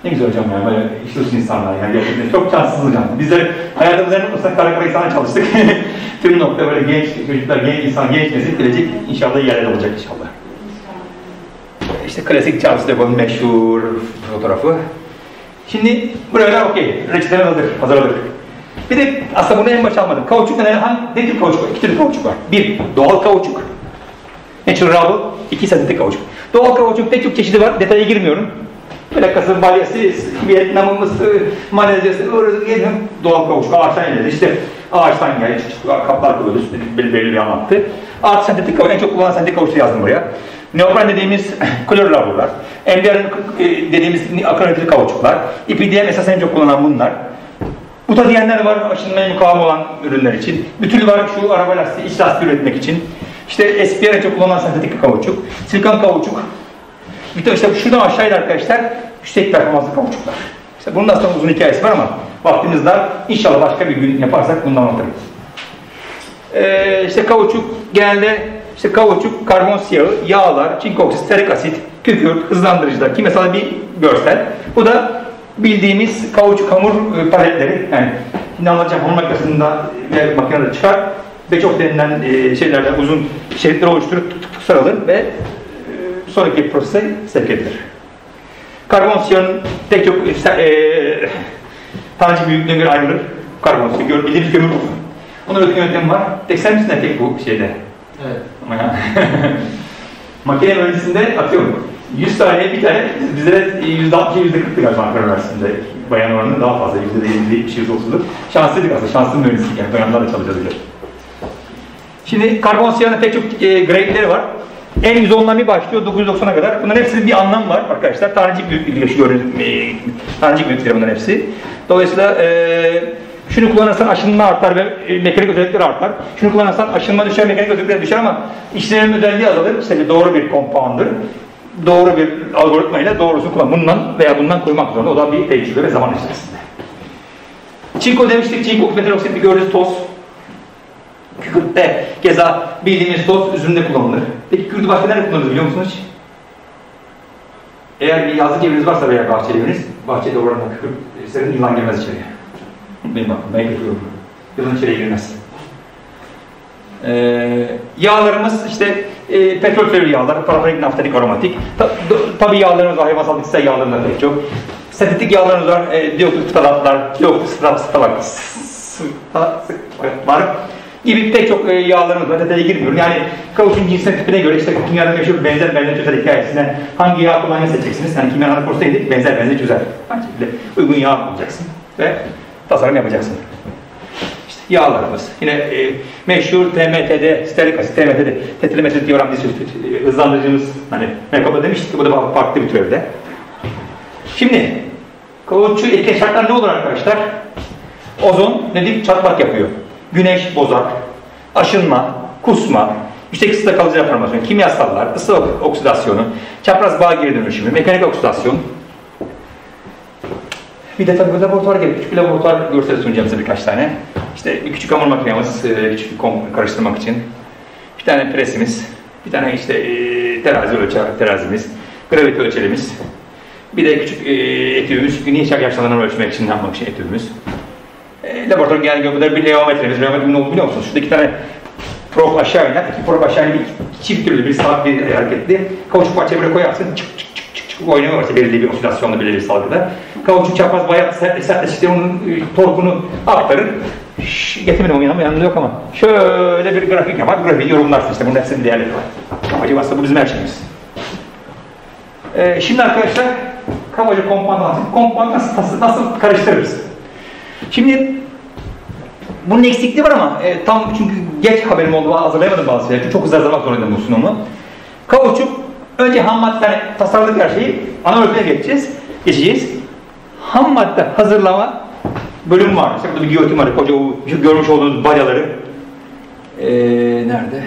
Ne güzel hocam ya böyle işsiz insanlar yani gerçekten çok şanssız hocam. Biz de hayatımızda en mutlusak kara kara insana çalıştık. Tüm nokta böyle genç çocuklar, genç insan, genç nesil gelecek inşallah iyi yerlerde olacak inşallah. İşte klasik Charles de Gaulle'un meşhur fotoğrafı. Şimdi buraya okey. Reçetemiz hazır, hazırladık. Bir de aslında bunu en başa almadım. Kauçuk ne? Ne tür kauçuk var? İki tür kauçuk var. Bir, doğal kauçuk. Natural rubber. iki sentetik kauçuk. Doğal kauçuk pek çok çeşidi var. Detaya girmiyorum. Plakası, balyası, Vietnam'ımız, Malezya'sı, doğal kauçuk. Ağaçtan elde. İşte ağaçtan geldi. Kaplar. Belli, belli bir anlattı. Artı sentetik kauçuk. En çok kullanılan sentetik kauçuğu yazdım buraya. Neopren dediğimiz klor rubberlar. MDR dediğimiz akrilatli kauçuklar. İPDM esas en çok kullanılan bunlar. Bu da diyenler var aşınmaya mukavemet olan ürünler için. Bütülü var şu araba lastiği, iç lastiği üretmek için. İşte espiyer en çok kullanılan sentetik kauçuk, silikon kauçuk. Bir de işte şuradan aşağıya arkadaşlar yüksek performanslı kauçuklar. İşte bunun aslında uzun hikayesi var ama vaktimiz dar. İnşallah başka bir gün yaparsak bundan anlatırım. Ee, işte kauçuk genelde işte kauçuk, karbon siyahı, yağlar, çinko oksit, sterik asit, kükürt, hızlandırıcılar, kimyasal bir görsel. Bu da bildiğimiz kauçuk hamur e, paletleri. Yani anlatacağım hamur makinesinde ve makinede çıkar ve çok denilen e, şeylerden uzun şeritler oluşturup tık tık tık sarılır ve e, sonraki prosese sevk edilir. Karbon siyahın tek çok e, tanecik büyüklüğüne göre ayrılır. Karbon siyahı, gör, bildiğimiz kömür bu. Onun üretim yöntemi var. Tek sen misin tek bu şeyde? Evet. Makine mühendisinde atıyorum. 100 tane bir tane bizlere %60 %40'lık galiba Ankara Üniversitesi'nde bayan oranı daha fazla %50 bir şey %30'luk. Şanslıydık aslında, şanslı mühendislik yani bayanlar da çalışabilir. Şimdi karbon siyahının pek çok e, grade'leri var. En yüz ondan bir başlıyor 990'a kadar. Bunların hepsinin bir anlam var arkadaşlar. Tanecik büyüklüğü şu gördüğünüz e, tanecik büyüklükleri bunların hepsi. Dolayısıyla e, şunu kullanırsan aşınma artar ve e, mekanik özellikleri artar. Şunu kullanırsan aşınma düşer, mekanik özellikleri düşer ama işlem özelliği azalır. İşte doğru bir compoundur. Doğru bir algoritmayla doğrusu kullan. Bundan veya bundan koymak zorunda. O da bir tecrübe ve zaman içerisinde. Çinko demiştik. Çinko metal oksit bir gördüğünüz toz. Kükürtte keza bildiğimiz toz üzümde kullanılır. Peki kükürtü başka nerede kullanılır biliyor musunuz hiç? Eğer bir yazlık eviniz varsa veya bahçeli eviniz, bahçede oranın kükürt serin yılan girmez içeriye. Benim aklım, ben yapıyorum. Yılan içeriye girmez. Ee, yağlarımız işte e, petrol türü yağlar, parafinik, naftanik, aromatik. Ta, tabi yağlarımız var, hayvansal bitkisel yağlarımız pek çok. Sentetik yağlarımız var, e, dioksit stalatlar, dioksit var gibi pek çok e, yağlarımız var. Detaya girmiyorum. Yani kauçun cinsine tipine göre işte kimyanın meşhur benzer benzer çözer hikayesinden hangi yağ kullanmayı seçeceksiniz? Yani kimyanın anı neydi? Benzer benzer çözer. Aynı şekilde uygun yağ bulacaksın ve tasarım yapacaksın. Yağlarımız. Yine e, meşhur TMT'de, sterik asit, TMT'de, tetrimetil diyoram disülfit, hızlandırıcımız, hani Mekop'a demiştik ki bu da farklı bir türevde. Şimdi, kauçuk etken şartlar ne olur arkadaşlar? Ozon dedik çatlak yapıyor. Güneş bozar, aşınma, kusma, yüksek ısıda kalıcı deformasyon, kimyasallar, ısı oksidasyonu, çapraz bağ geri dönüşümü, mekanik oksidasyon. Bir de tabii laboratuvar gibi küçük bir laboratuvar görseli sunacağım size birkaç tane. İşte bir küçük hamur makinemiz, e, küçük bir karıştırmak için. Bir tane presimiz, bir tane işte e, terazi ölçer terazimiz, gravite ölçerimiz. Bir de küçük e, etüğümüz, güneş yaşlarını ölçmek için yapmak için etüğümüz. Laboratuvar genel gömüler bir leometremiz. Leometri ne biliyor musunuz? Şurada iki tane prop aşağı iner. İki prop aşağı iner. Bir çift türlü bir sabit bir hareketli. Kauçuk parçayı böyle koyarsın. Çık çık çık çık çık oynuyor işte belirli bir osilasyonla belirli bir salgıda. Kauçuk çapraz bayağı sert, sertleştikçe onun e, torkunu aktarır. Şş, getirmedim o yanıma yanında yok ama. Şöyle bir grafik yapar. Grafiği yorumlarsın işte bunun hepsinin değerleri var. Amacı aslında bu bizim her şeyimiz. Ee, şimdi arkadaşlar kabaca kompant anlatayım. Kompant nasıl, nasıl, karıştırırız? Şimdi bunun eksikliği var ama e, tam çünkü geç haberim oldu hazırlayamadım bazı şeyleri. Çok hızlı hazırlamak zorundaydım bu sunumu. Kauçuk önce ham madde tasarladık her şeyi ana örgüne geçeceğiz. Geçeceğiz. Ham madde hazırlama bölüm var. İşte burada bir giyotin var. Koca o görmüş olduğunuz balyaları. Ee, nerede?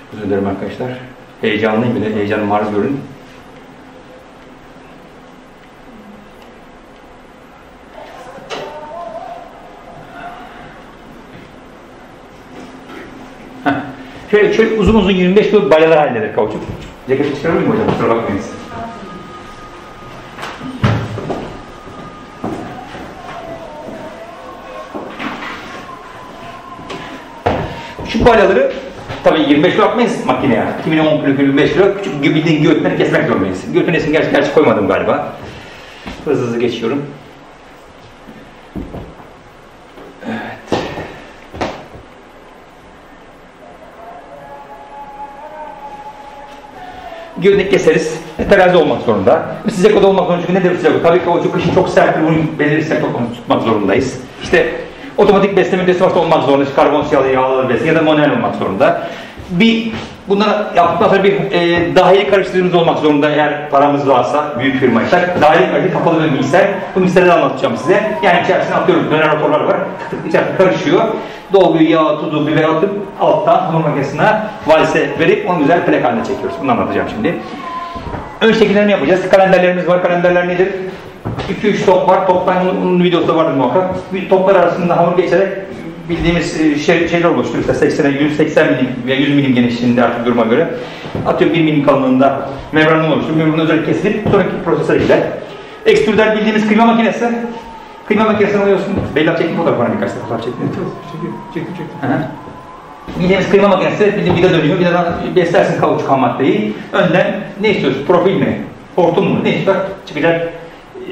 Çok özür dilerim arkadaşlar. Heyecanlıyım bile. Heyecanım var görün. Şöyle, şöyle uzun uzun 25 kilo balyalar halindedir kauçuk. Ceketi çıkarır mıyım hocam? Kusura bakmayınız. Şu balyaları tabii 25 kilo atmayız makineye. 2010 kilo, 25 kilo küçük bildiğin göğütleri kesmek zorundayız. Göğütün esini gerçi, gerçi koymadım galiba. Hızlı hızlı geçiyorum. Göğünek keseriz. E, terazi olmak zorunda. Sıcak oda olmak zorunda. Çünkü nedir sıcak oda? Tabii ki o çok kışın çok sert bir bunu belirli sıcak tutmak zorundayız. İşte otomatik besleme desivasta olmak zorunda. İşte karbon siyahlı yağlı besin ya da manuel olmak zorunda. bir bunlara yaptıktan sonra bir e, dahili karıştırıcımız olmak zorunda eğer paramız varsa büyük firmaysak dahili karıştırıcı kapalı bir mikser bu mikseri de anlatacağım size yani içerisine atıyoruz döner motorlar var tık tık içerisine karışıyor dolguyu yağ tuzu biber atıp alttan hamur makinesine valise verip onu güzel plak haline çekiyoruz bunu anlatacağım şimdi ön şekillerini yapacağız kalenderlerimiz var kalenderler nedir 2-3 top var. Toptan onun, videosu da vardır muhakkak. Bir toplar arasında hamur geçerek bildiğimiz e, şey, şeyler oluşturur. İşte 80 180 milim veya 100 milim genişliğinde artık duruma göre. Atıyorum 1 milim kalınlığında membranını oluşturur. Membranı özellikle kesilip sonraki prosese gider. Ekstrüder bildiğimiz kıyma makinesi. Kıyma makinesini alıyorsun. Beyler çekti fotoğraf bana birkaç fotoğraf çekti. Çekil, çekil. Hı hı. Bildiğimiz kıyma makinesi bildiğin vida dönüyor. Vidadan beslersin kauçuk ham maddeyi. Önden ne istiyorsun? Profil mi? Hortum mu? Ne istiyor? Çıkacak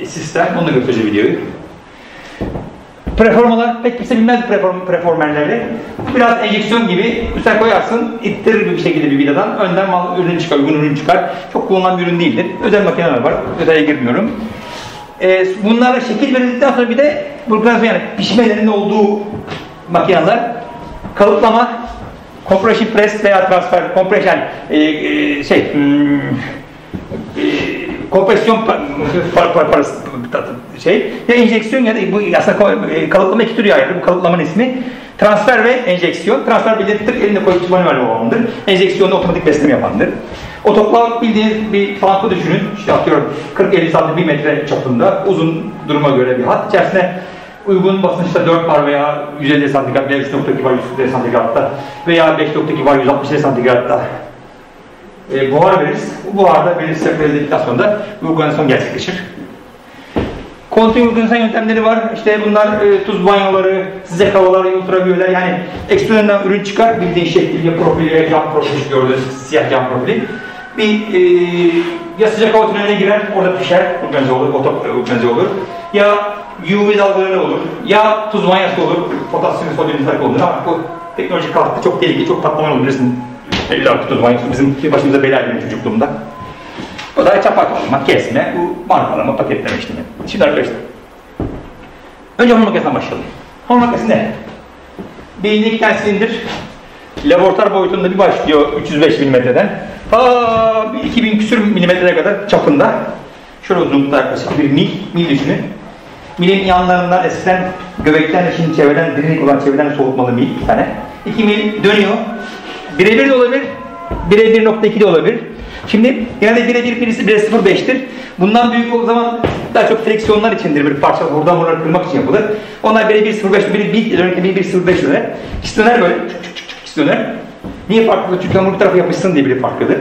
sistem. Onu da göstereceğim videoyu. Preformalar pek kimse bilmez preform, preformerleri. Biraz enjeksiyon gibi üstüne koyarsın, ittirir bir şekilde bir vidadan. Önden mal ürün çıkar, uygun ürün çıkar. Çok kullanılan bir ürün değildir. Özel makineler var. Detaya girmiyorum. Ee, bunlarla şekil verildikten sonra bir de burgulazma yani pişmelerin olduğu makineler kalıplama, compression press veya transfer, compression e, e, şey hmm, e, kompresyon par, par, par, par, şey ya enjeksiyon ya da bu aslında e, kalıplama iki türü ayrılır. Bu kalıplamanın ismi transfer ve enjeksiyon. Transfer tık elinde koyup manuel olandır. Enjeksiyon da otomatik besleme yapandır. Otoklav bildiğiniz bir tankı düşünün. İşte atıyorum 40-50 santim 1 metre çapında uzun duruma göre bir hat. İçerisine uygun basınçta 4 bar veya 150 santigrat veya 3.2 var 150 santigratta veya 5.2 var 160 santigratta e, buhar veririz. Bu buharda belirli da organizasyon gerçekleşir. Kontinu organizasyon yöntemleri var. İşte bunlar e, tuz banyoları, sıcak havalar, ultraviyoler yani ekstremden ürün çıkar. Bildiğin şekliyle profili, cam profili gördüğünüz siyah cam profili. Bir e, ya sıcak hava tüneline girer, orada pişer, organize olur, organize olur. Ya UV dalgaları olur, ya tuz banyosu olur, potasyum, sodyum nitrat olur ama bu teknoloji kalktı, çok tehlikeli, çok patlamalı bilirsin. İlla tuz banyosu bizim başımıza bela gibi çocukluğumda. O da çapak alma, kesme, bu markalama, paketleme işlemi. Şimdi arkadaşlar, önce hamur makinesinden başlayalım. Hamur makinesi ne? Beyni iki tane laboratuvar boyutunda bir başlıyor 305 milimetreden. Ta 2000 küsür milimetreye kadar çapında. Şöyle uzunlukta yaklaşık bir mil, mil düşünün. Milin yanlarından eskiden göbekten şimdi çevreden, derinlik olan çevreden soğutmalı mil bir tane. 2 mil dönüyor. Birebir de olabilir, bire 1.2 de olabilir. Şimdi genelde bire 1, birisi bire 0.5'tir. Bundan büyük o zaman daha çok friksiyonlar içindir. Bir parça buradan buradan kırmak için yapılır. Onlar bire 1.05, biri 1 döner, biri 1.05 döner. İkisi döner böyle, çık çık çık çık döner. Niye farklı? Çünkü hamur bir tarafa yapışsın diye biri farklıdır.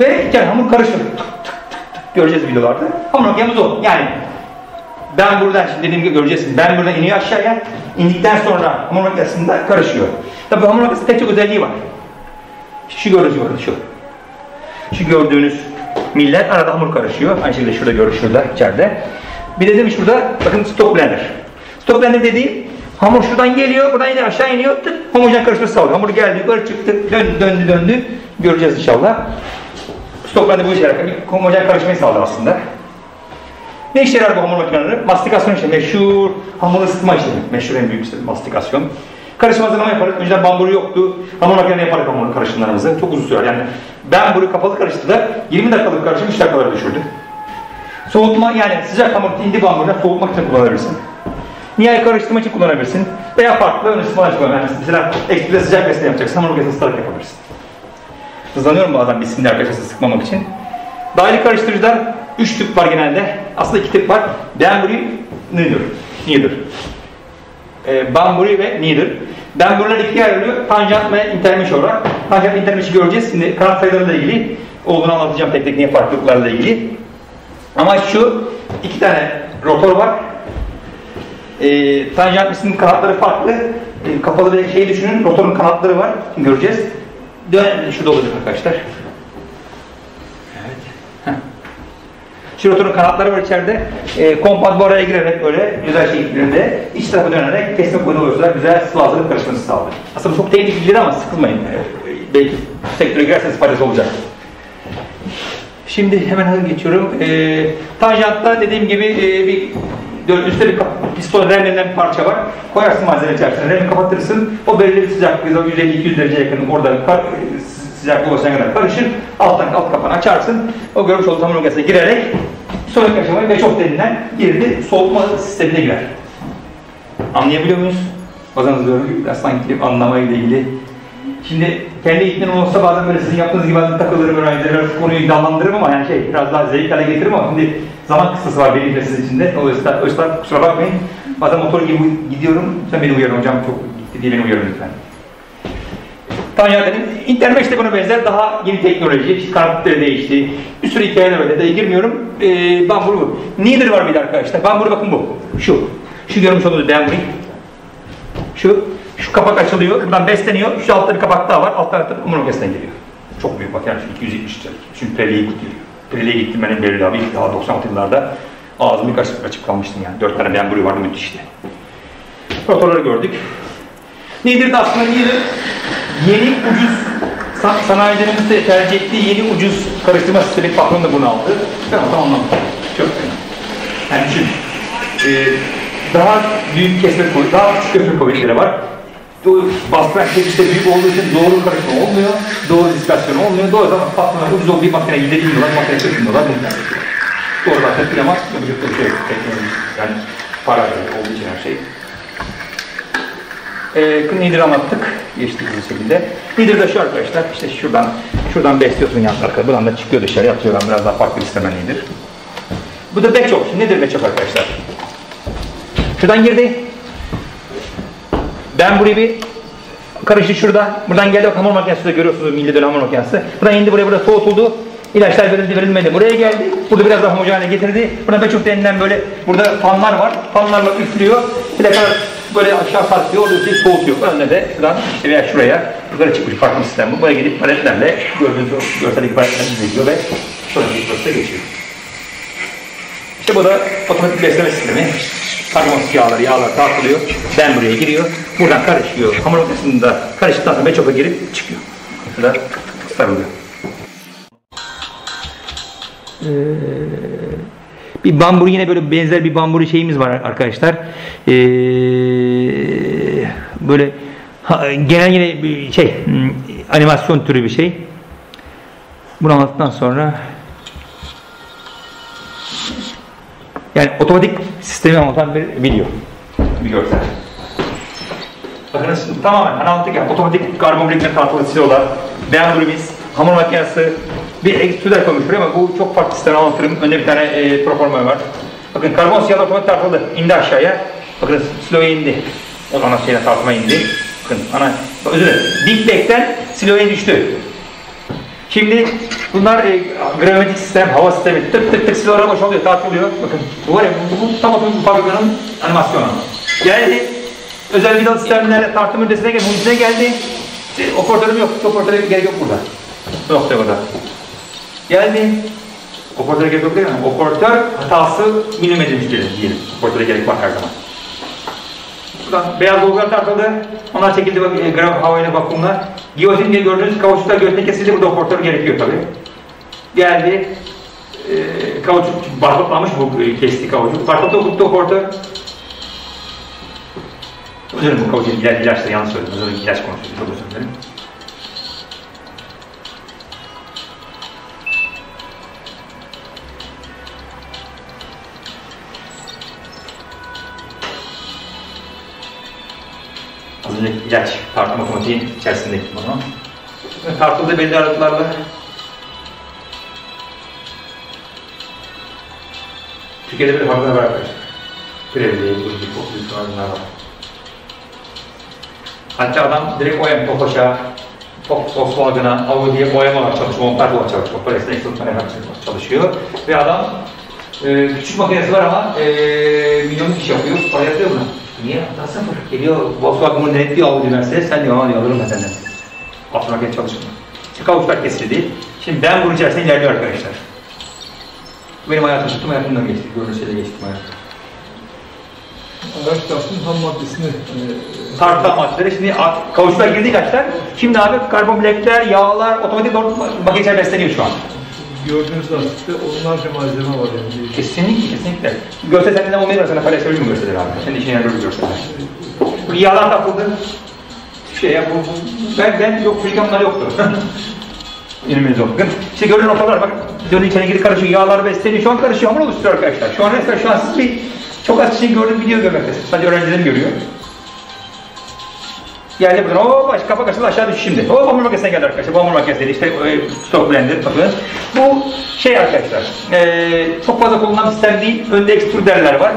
Ve yani hamur karışır. Tık tık tık tık göreceğiz videolarda. Hamur makinemiz o. Yani ben buradan şimdi dediğim gibi göreceksin. Ben buradan iniyor aşağıya. İndikten sonra hamur makinesinde karışıyor. Tabii hamur makinesinde pek çok özelliği var. Şu gördüğünüz bakın şu. Şu gördüğünüz millet arada hamur karışıyor. Aynı şekilde şurada şurada içeride. Bir de dedim şurada bakın stop blender. Stop blender dediği hamur şuradan geliyor, buradan yine aşağı iniyor. Tık homojen karışması sağlıyor. Hamur geldi, yukarı çıktı, döndü, döndü, döndü. Göreceğiz inşallah. Blender bu işe yarar. Homojen karışmayı sağlar aslında. Ne işe yarar bu hamur makineleri? Mastikasyon işlemi, meşhur hamur ısıtma işlemi. Meşhur en büyük işte mastikasyon. Karışım hazırlama yaparız. Önceden bamburu yoktu. Hamur makinede yapardık hamur karışımlarımızı. Çok uzun sürer. Yani ben bunu kapalı karıştırdı. 20 dakikalık karışım 3 dakikalara düşürdü. Soğutma yani sıcak hamur indi bamburda soğutmak için kullanabilirsin. Nihai karıştırma için kullanabilirsin. Veya farklı ön ısıtma için kullanabilirsin. Mesela ekstra sıcak besle yapacaksın. Makinesini ısıtarak yapabilirsin. Hızlanıyorum bazen bismillah arkadaşlar sıkmamak için. Dahili karıştırıcılar 3 tip var genelde. Aslında 2 tip var. Danbury, Neither. Neither. E, Banbury ve Neither. Danbury'ler ikiye ayrılıyor. Tanjant ve intermiş olarak. Tanjant intermişi göreceğiz. Şimdi kanat sayılarıyla ilgili olduğunu anlatacağım tek tek niye farklılıklarla ilgili. Ama şu iki tane rotor var. E, tanjant misinin kanatları farklı. E, kapalı bir şey düşünün. Rotorun kanatları var. Göreceğiz. Dön, şurada olacak arkadaşlar. Şirotunun kanatları var içeride. E, kompas bu araya girerek böyle güzel şekilde iç tarafa dönerek kesme kuyruğu oluşturarak güzel sıvı hazırlık karışması sağlar. Aslında çok tehlikeli bir ama sıkılmayın. Belki sektöre girerseniz faydası olacak. Şimdi hemen hızlı geçiyorum. E, tanjantta dediğim gibi e, bir üstte bir rem denilen bir parça var. Koyarsın malzeme içerisine, remi kapatırsın. O belirli bir sıcaklığı 150-200 derece yakın orada kar, sıcaklığı ulaşana kadar karışır. Alttan alt kapağını açarsın. O görmüş olduğunuz hamur makinesine girerek sonraki aşamaya off denilen girdi soğutma sistemine girer. Anlayabiliyor muyuz? Bazen diyorum biraz sanki anlamayla ilgili. Şimdi kendi eğitimim olsa bazen böyle sizin yaptığınız gibi ben takılırım öğrencilere konuyu iddialandırırım ama yani şey biraz daha zevk hale getiririm ama şimdi zaman kısası var benim de sizin için de. Dolayısıyla, dolayısıyla kusura bakmayın. Bazen motor gibi gidiyorum. Sen beni uyarın hocam çok gitti diye beni uyarın lütfen. Tanya dedim. İnternet işte buna benzer daha yeni teknoloji, işte değişti. Bir sürü hikayeler öyle de girmiyorum. Ee, bamburu bu. Neither var bir de arkadaşlar. Bamburu bakın bu. Şu. Şu görmüş olduğunuz bamburu. Şu. Şu kapak açılıyor. Buradan besleniyor. Şu altta bir kapak daha var. Alt tarafta makinesinden geliyor. Çok büyük makine. Şu 270 lira. Şimdi Pirelli'yi gidiyor. Pirelli'ye gittim benim belirli abi. İlk daha 96 yıllarda. Ağzım birkaç açıp kalmıştım yani. Dört tane bamburu vardı müthişti. Rotorları gördük. Nedir de aslında nedir? Yeni ucuz san- sanayicilerimiz de tercih ettiği yeni ucuz karıştırma sistemi patron da bunu aldı. Ben o Çok fena. Yani düşün. Ee, daha büyük kesme kuvvet, daha küçük kesme kuvvetleri var. Doğru, bastıran işte büyük olduğu için doğru karışma olmuyor. Doğru diskasyon olmuyor. Doğru zaman patrona ucuz olduğu bir makine 7 bin dolar, makine 40 bin dolar. Bunlar. Doğru zaten yapamaz. Yapacak bir şey yok. Teknoloji, yani para olduğu için her şey. E, Nedir anlattık. Geçtik bir şekilde. Nedir de şu arkadaşlar. işte şuradan şuradan besliyorsun yan arka. Buradan da çıkıyor dışarı atıyor. Ben biraz daha farklı bir sisteme nedir. Bu da off. Nedir off arkadaşlar? Şuradan girdi. Ben burayı bir karıştı şurada. Buradan geldi bak hamur makinesi de görüyorsunuz milli dönem hamur makinesi. Buradan indi buraya burada soğutuldu. İlaçlar verildi verilmedi. Buraya geldi. Burada biraz daha homojene getirdi. Burada off denilen böyle burada fanlar var. Fanlarla üflüyor. Bir de kadar böyle aşağı sarkıyor. Orada şey soğutuyor. Önüne de şuradan veya şuraya yukarı çıkmış farklı bir sistem bu. Buraya gidip paletlerle gördüğünüz o görseldeki paletlerle diziyor ve sonraki prosese geçiyor. İşte bu da otomatik besleme sistemi. Karbonat yağları, yağlar tartılıyor. Ben buraya giriyor. Buradan karışıyor. Hamur makinesinde karıştıktan sonra beçopa girip çıkıyor. Mesela sarılıyor. Ee, bir bamburu yine böyle benzer bir bamburu şeyimiz var arkadaşlar. Ee, böyle ha, genel yine bir şey hmm, animasyon türü bir şey. Bunu anlattıktan sonra yani otomatik sistemi anlatan bir video. Bir görsel. Bakınız tamamen anlattık ya otomatik karbon birikme tartılı silolar, bambulimiz, hamur makinesi, bir ekstüder koymuş buraya ama bu çok farklı sistemi anlatırım. Önde bir tane e, proforma var. Bakın karbon siyahlar otomatik tartıldı. indi aşağıya. Bakın siloya indi. O ana şeyine tartma indi. Bakın ana, özür dilerim. Big Bag'den siloya düştü. Şimdi bunlar e, gravimetik sistem, hava sistemi tık tık tık silolara boşalıyor, tartılıyor. Bakın bu var ya bu, bu tam otomatik fabrikanın animasyonu. Geldi. Özel vidalı sistemlerle tartım ötesine geldi. Bunun içine geldi. E, operatörüm yok. Operatöre gerek yok burada. Bu nokta burada. Geldi. Operatöre gerek yok değil mi? Operatör hatası milimetremiş diyelim. diyelim. Operatöre gerek var her zaman. Buradan beyaz dolgular tartıldı. Onlar çekildi e, gram havayla vakumlar. Giyotin diye gördüğünüz kavuçlar göğsüne kesildi. Burada operatör gerekiyor tabii. Geldi. E, kavuçuk barkotlamış bu e, kesti kavuçuk. Barkotla okuttu operatör. Özür dilerim bu kavuçuk ilaç, ilaçları yanlış söyledim. Özür dilerim ilaç konuşuyoruz. Çok özür dilerim. Önceki ilaç tartım otomatiğin içerisindeki bunu. Ve tartıldığı belli aralıklarla Türkiye'de bir fabrika var arkadaşlar. Pirelli, Burcu, Fokus, bunlar var. Hatta adam direkt OEM, Tofaş'a, Volkswagen'a, Audi'ye OEM olarak çalışıyor, montaj olarak çalışıyor. Ekstrem olarak çalışıyor. Ve adam e, küçük makinesi var ama e, milyonluk iş yapıyor, para yapıyor buna. Niye? Daha sıfır. Geliyor Volkswagen bunu denetliyor Audi Mercedes, sen diyor diyor alırım senden. Aftermarket çalışmıyor. İşte kavuçlar kesildi. Şimdi ben bunun içerisinde ilerliyor arkadaşlar. Benim hayatım tuttum hayatımdan geçti. Gördüğünüz şeyle geçtim hayatım. Araç lastiğin ham maddesini e, Tartılan maddeleri şimdi kavuşlar girdi kaçlar. Şimdi abi karbon bilekler, yağlar, otomatik makine besleniyor şu an. Gördüğünüz lastikte onlarca malzeme var yani. Kesinlikle, kesinlikle. Görsel senden olmayı ben sana paylaşabilirim görseleri abi. Senin işine yarar görseller. Bu yağlar takıldı. Şey ya bu, ben, ben yok, Filikamlar yoktu. Elimizde yok. İşte gördüğün noktalar bak, videonun içine girip karışıyor, yağlar besleniyor, şu an karışıyor, hamur oluşturuyor arkadaşlar. Şu an resmen şu an siz bir, çok az kişinin gördüğü video görmektesiniz. Sadece öğrencilerim görüyor. Geldi buradan, o baş, kafa kasılı aşağı düş şimdi. O hamur makinesine geldi arkadaşlar, bu hamur makinesi değil, işte e, stop blender, bakın. Bu şey arkadaşlar, e, çok fazla kullanılan sistem değil, önde ekstrüderler var.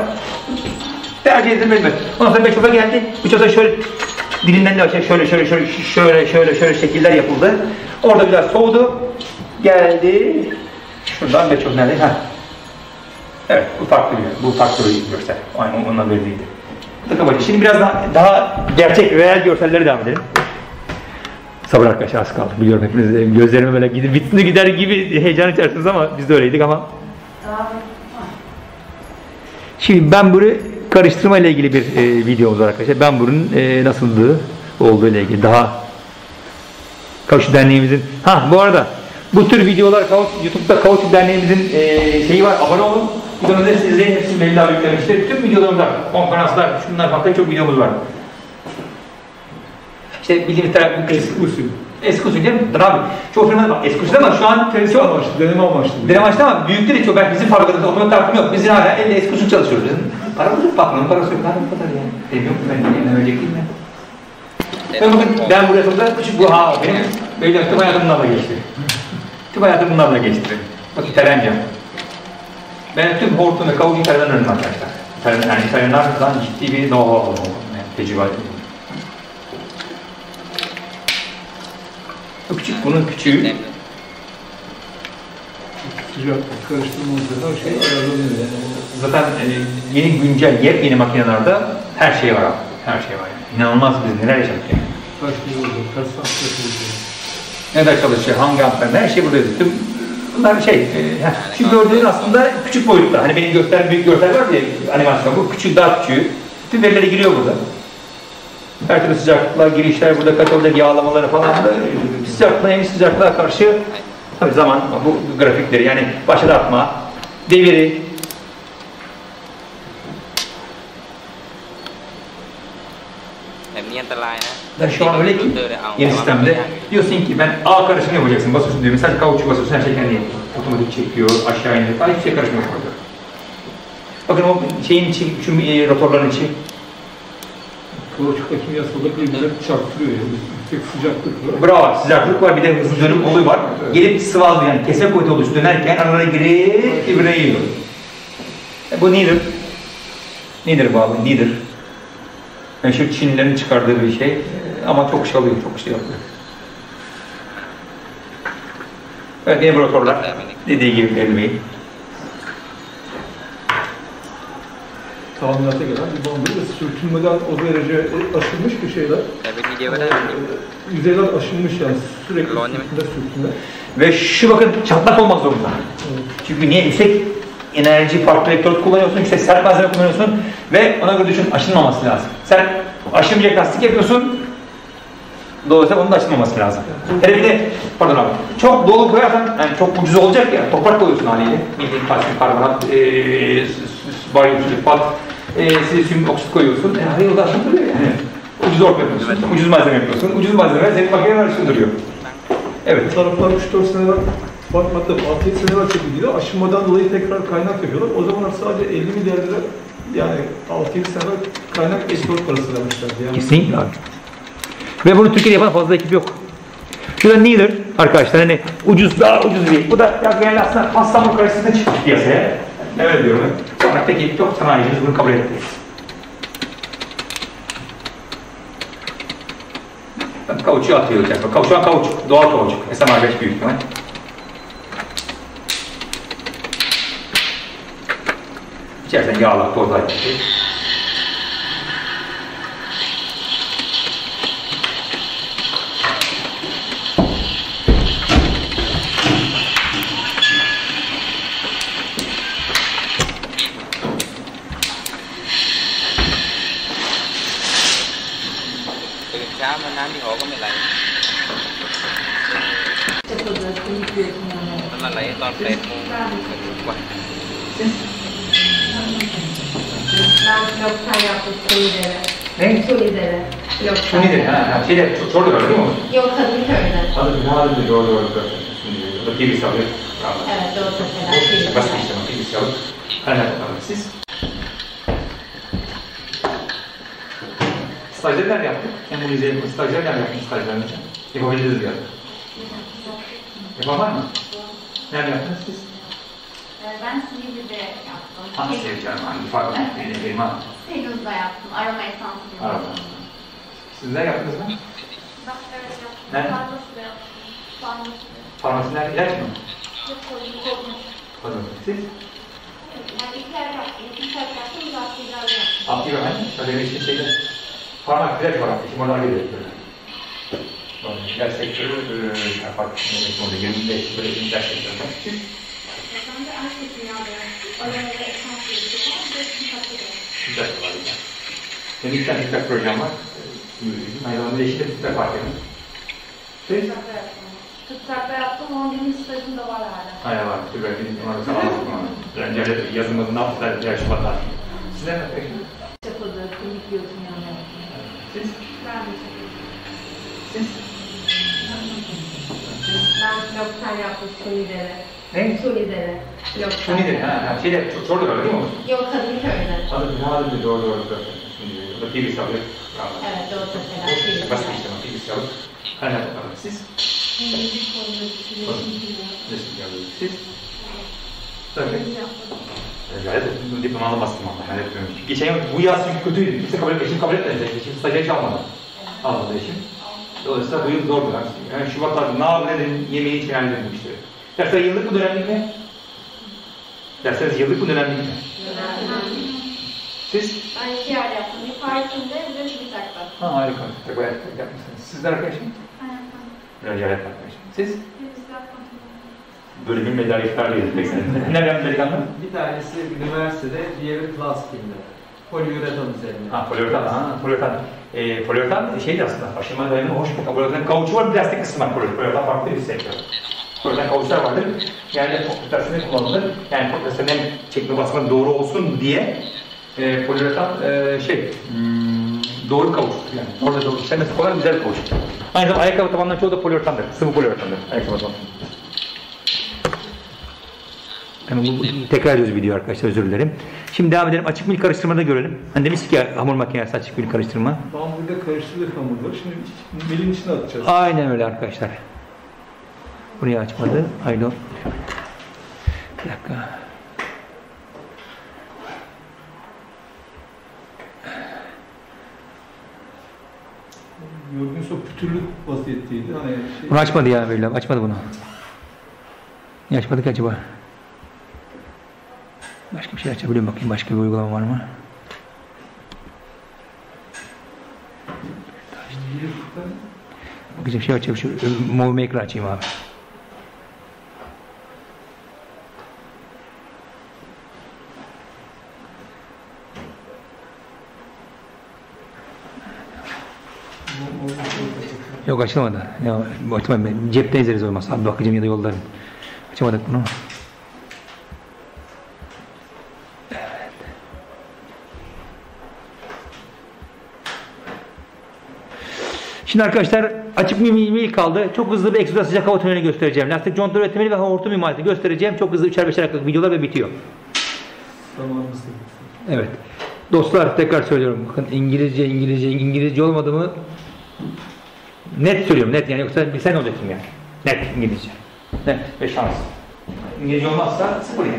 Tercih edilmez. Ondan sonra Beethoven geldi, Beethoven şöyle dilinden de açacak, şöyle şöyle şöyle şöyle şöyle şöyle şekiller yapıldı. Orada biraz soğudu, geldi, şuradan Beethoven nerede? Ha. Evet, bu farklı bir, bu farklı bir görsel. Ondan böyle değildi. Takım. Şimdi biraz daha, daha gerçek, real görsellere devam edelim. Sabır arkadaşlar az kaldı. Biliyorum hepiniz de gözlerime böyle gidip bitini gider gibi heyecan içerisiniz ama biz de öyleydik ama. Şimdi ben bunu karıştırma ile ilgili bir e, videomuz var arkadaşlar. Ben bunun e, nasıldığı olduğu ile ilgili daha Kauçuk Derneğimizin ha bu arada bu tür videolar Kauçuk, YouTube'da Kauçuk Derneğimizin e, şeyi var abone olun. Videonun da sizlerin hepsini belli abi yüklemiştir. Tüm videolarımız var. Konferanslar, şunlar farklı çok videomuz var. İşte bildiğimiz taraf Eski usul. Eski usul değil mi? Abi çoğu firmada bak eski usul ama şu an Teslim amaçlı, deneme amaçlı. Deneme amaçlı ama büyükleri çok. Ben bizim fabrikamızda otomatik tartım yok. Biz hala elle eski usul çalışıyoruz. Bizim paramız yok, patronun parası yok. Bu kadar yani. Demiyor mu ben? Ölecek değil mi? Ben bugün, ben buraya sonunda küçük bu ha benim benim tüm hayatım bunlarla geçti. Tüm hayatım bunlarla geçti. Bak İtalyanca. Ben tüm hortum ve kavucu İtalyan'dan öğrendim arkadaşlar. İtalyan, yani İtalyanlardan ciddi bir know-how aldım. Yani tecrübe aldım. Bu küçük, bunun küçüğü. Sıcak karıştırma şey ayarlanıyor yani. Zaten e, yeni güncel yepyeni makinelerde her şey var abi. Her şey var yani. İnanılmaz biz neler yaşadık yani. Kaç yıl oldu, kaç saat yapıldı. Ne kadar çalışıyor, hangi amperler, her şey burada yazıyor. Tüm bunlar şey, e, şu gördüğün aslında küçük boyutta. Hani benim göster büyük görsel var diye animasyon bu. Küçük, daha küçüğü. Tüm verileri giriyor burada. Her türlü sıcaklıklar, girişler, burada katolojik yağlamaları falan da e, sıcaklığa, en sıcaklığa karşı tabii zaman bu grafikleri yani başlatma, deviri, Hem niye antalay na? Ben şu an öyle ki yeni sistemde diyorsun ki ben A karışımı yapacaksın basıyorsun diyor. Sadece kauçuk basıyorsun her şey kendi. Otomatik çekiyor aşağı iniyor falan hiçbir şey karışmıyor orada. Bakın o şeyin içi, şu e, rotorların içi. Kıvırcıkta kimyasalda birbirine çarptırıyor yani. Yüksek sıcaklık var. Bravo sıcaklık var bir de hızlı dönüm olayı var. Gelip sıvazlı yani kesme kuvveti oluştu dönerken aralara girip birbirine yiyor. E, bu neither. Neither bu abi neither. Yani şu Çinlilerin çıkardığı bir şey ama çok şey alıyor çok şey yapıyor. Evet rotorlar dediği gibi elmeyi. Tamirata gelen bir bandı ve sürtünmeden o derece aşılmış bir şeyler. Ee, yüzeyler aşılmış yani sürekli sürtünme sürtünme. Ve şu bakın çatlak olmak zorunda. Çünkü niye? Yüksek enerji farklı elektrot kullanıyorsun, yüksek sert malzeme kullanıyorsun ve ona göre düşün aşınmaması lazım. Sen aşınmayacak lastik yapıyorsun, dolayısıyla onun da aşınmaması lazım. Hele bir de, pardon abi, çok dolu koyarsan, yani çok ucuz olacak ya, toprak koyuyorsun haliyle. Bildiğin kalsiyum karbonat, ee, baryum sülfat, ee, silisyum oksit koyuyorsun. E, hayır o da aşındırıyor yani. Ucuz orta yapıyorsun, ucuz malzeme yapıyorsun. Ucuz malzeme senin makineyi aşındırıyor. Evet. Bu taraflar 3-4 seneler bak hatta 6-7 seneler çekildi. Aşınmadan dolayı tekrar kaynak yapıyorlar. O zamanlar sadece 50 milyar lira yani 6-7 seneler kaynak eksport parası vermişlerdi. Yani Kesinlikle abi. Ve bunu Türkiye'de yapan fazla ekip yok. Şurada Neither arkadaşlar hani ucuz daha ucuz bir. Bu da ya genelde aslında Kastamonu karşısında çıktı piyasaya. Evet diyorum. Sonra peki çok sanayicimiz bunu kabul etti. Kauçuğu atıyor tekrar. Kauçuk, an kauçuk. Doğal kauçuk. SMR5 büyük ihtimal. İçerisinden yağlar, tozlar gitti. Ne? Suriye'de. Yok nedir? Ha, ha, şeyde, zor değil mi? Yok Kadıköy'de. Adı Günaydın doğru doğru. Şimdi bir bir sabır. Evet doğru teşekkürler. Basit işlem, bir bir sabır. Kaynak siz. Stajyer nerede yaptık? Hem bunu izleyelim. Stajyer nerede yaptın stajyerinizi? Yapabildiniz mi? Yapan var mı? Nerede yaptınız siz? Ben Silivri'de Hangi seveceğim? Hangi farklı? Firma. Seluz'da yaptım. Aroma esansı. Araba. Sizler yaptınız mı? Ben evet yaptım. Nerede? Farmaside yaptım. Farmaside. Farmasi nerede? İlaç mı? Yok koydum. Pardon. Siz? Yani iki yer yaptım. İki yer yaptım. Bir yer yaptım. Aktif hemen. Öyle bir şeyde. Parmak ilaç var. Şimdi oradan geliyor. ilaç eee, farklı ne oldu? 25 böyle ilaç sektörü. Güzel var. yani. Benim bir tane TÜBİTAK projem var. Aynı zamanda de TÜBİTAK var benim. Siz? Tüttakta yaptım. Onun benim stajım da var hala. Aynen var. TÜBİTAK benim sana anlattım onu. Önce yazılmadı ne yaptılar? Diğer Şubat'ta. Sizler ne peki? Yapıldı. Klinik biyotim yanına. Siz? Ben de çekiyorum. Siz? Ben çay yaptım Suriye'de. Ne? Suriye'de. Yok nedir? Ha, ha, şeyde, zor değil mi? Yok Kadıköy'de. Adı Günaydın doğru doğru. Şimdi bir bir sabır. Evet doğru teşekkürler. Basit işlem, bir bir sabır. Kaynak alın siz. Resim yazıyor. Siz? Tabii. Gayet bu diploma alamazsın ama ben etmiyorum. Geçen yıl bu yaz çünkü kötüydü. Kimse kabul etmedi. Eşim kabul etmedi. Eşim stajyer hiç almadı. Eşim. Dolayısıyla bu yıl zordu. Yani Şubat ayında ne yapayım dedim, yemeği için halledim işte. Dersler yıllık mı dönemlik mi? Dersleriniz yıllık mı dönemlik mi? Siz? Ben iki yer yaptım. Bir Paris'inde bir de Tüttakta. Ha harika. Bayağı yapmışsınız. Sizler arkadaşım? Ben yaptım. Arkadaşım. Siz? Bölümün medarifler diye pek. Ne yaptın delikanlı? Bir tanesi üniversitede, diğeri Plaskin'de. Poliüretan üzerine. Ha, poliüretan. Ha, poliüretan. E, poliüretan şeydi aslında. Aşınma dayanımı hoş bir poliüretan. Kauçu var, plastik kısmı var poliüretan. Poliüretan farklı bir sektör. Poliüretan kauçlar vardır. Yani potasyonu kullanılır. Yani hem çekme basmanın doğru olsun diye e, poliüretan e, şey hmm, doğru kauç. Yani orada doğru işlemesi kolay güzel kauç. Aynı zamanda ayakkabı tabanlarının çoğu da poliüretandır. Sıvı poliüretandır. Ayakkabı tabanları. Yani bu, tekrar ediyoruz video arkadaşlar özür dilerim. Şimdi devam edelim. Açık mil karıştırmada görelim. Hani demiştik ya hamur makinesi açık mil karıştırma. Tamam burada karıştırdık hamurları. Şimdi milin içine atacağız. Aynen öyle arkadaşlar. Burayı açmadı. Aydın. Bir dakika. Gördüğünüz o pütürlük vaziyetteydi. Hani şey, Bunu açmadı ya böyle. Açmadı bunu. Niye açmadık acaba? Başka bir şey açabiliyor muyum? Bakayım başka bir uygulama var mı? Bakacağım şey açayım. Şu Movie Maker açayım abi. Yok açılmadı. Ya, açılmadı. Cepten izleriz olmazsa. Abi bakacağım ya da yollarım. Açamadık bunu. Evet. Şimdi arkadaşlar açık bir mil kaldı. Çok hızlı bir egzoz sıcak hava tüneli göstereceğim. Lastik conta üretimini ve hortum imalatını göstereceğim. Çok hızlı 3'er 5'er dakikalık videolar ve bitiyor. bitti. Evet. Dostlar tekrar söylüyorum. Bakın İngilizce, İngilizce, İngilizce olmadı mı net söylüyorum net yani yoksa bilsen olacaksın yani. Net İngilizce. Net ve şans. İngilizce olmazsa sıfır yani.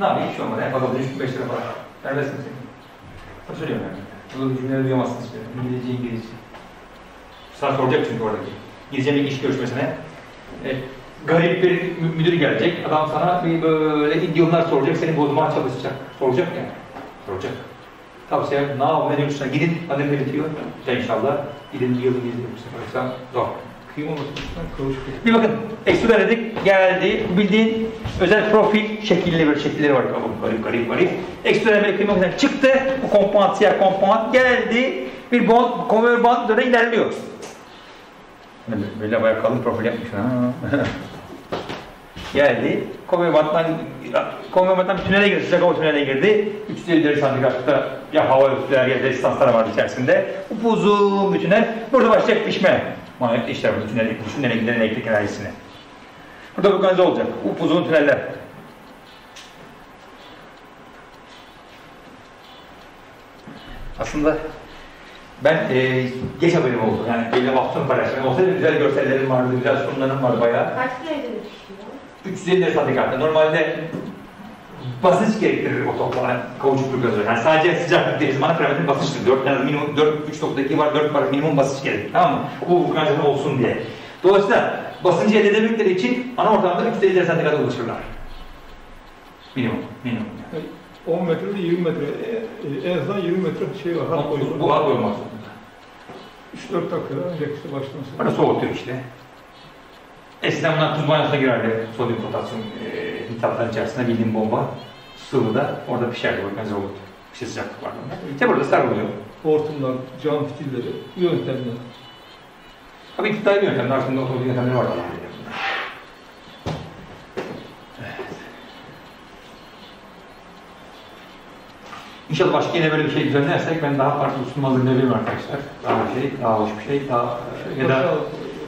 Ne yapayım hiç olmadı. Yani bakalım 3-5 lira para. Neredesin sen? Ben söylüyorum yani. Burada cümleleri duyamazsın istiyorum. İngilizce, İngilizce. Sana soracak çünkü oradaki. İngilizce bir iş görüşmesine. E, garip bir mü- müdür gelecek. Adam sana bir böyle idiomlar soracak. Seni bozmaya çalışacak. Soracak yani. Soracak. Tavsiye ne ne diyorsun? Gidin bitiyor. İşte inşallah. Gidin bir yılın sefer. Yoksa zor. Bir bakın. Eksu denedik. Geldi. Bildiğin özel profil şekilli bir şekilleri var. Garip garip garip. denemeli kıyım olmasından çıktı. Bu kompant, siyah kompant geldi. Bir bond, konveyör band döne ilerliyor. Böyle bayağı kalın profil yapmış. Ha. geldi. Konveybattan konveybattan bir tünele girdi. Hava tünele girdi. 350 derece santigratta ya hava üstüler ya da istanslar vardı içerisinde. Upuzun bir tünel. Burada başlayacak pişme. Manyetik işler burada tünel tünele giden elektrik enerjisini. Burada organize olacak. Upuzun tüneller. Aslında ben e, geç haberim oldu. Yani belli haftanın paylaşımı olsaydı güzel görsellerim vardı, güzel sunumlarım vardı bayağı. Kaç derecede pişiyor? 350 derece santigratta. Normalde basınç gerektirir o toplara kauçukluk gözü. Yani sadece sıcaklık değil, mana parametre basınçtır. 4 yani minimum 4 3.2 var, 4 var minimum basınç gerekir. Tamam mı? Bu vulkanizasyon olsun diye. Dolayısıyla basıncı elde edebildikleri için ana ortamda 350 derece santigrata ulaşırlar. Minimum, minimum. Yani. 10 metrede 20 metre, e, e, en azından 20 metre şey var. Hat boyu. Bu, hat zorunda. 3-4 dakikada işte başlaması. Bana soğutuyor işte. Eskiden bunlar tuz banyosuna girerdi. Sodyum potasyum e, nitratların içerisinde bildiğim bomba. Sıvıda orada pişerdi. Organize olurdu. İşte sıcaklık vardı. İşte burada sarılıyor. Hortumlar, cam fitilleri, yöntemler. Tabii bir yöntemler. Aslında otomobil yöntemleri var. İnşallah başka yine böyle bir şey düzenlersek ben daha farklı sunum hazırlayabilirim arkadaşlar. Daha bir şey, daha hoş bir şey, daha ya da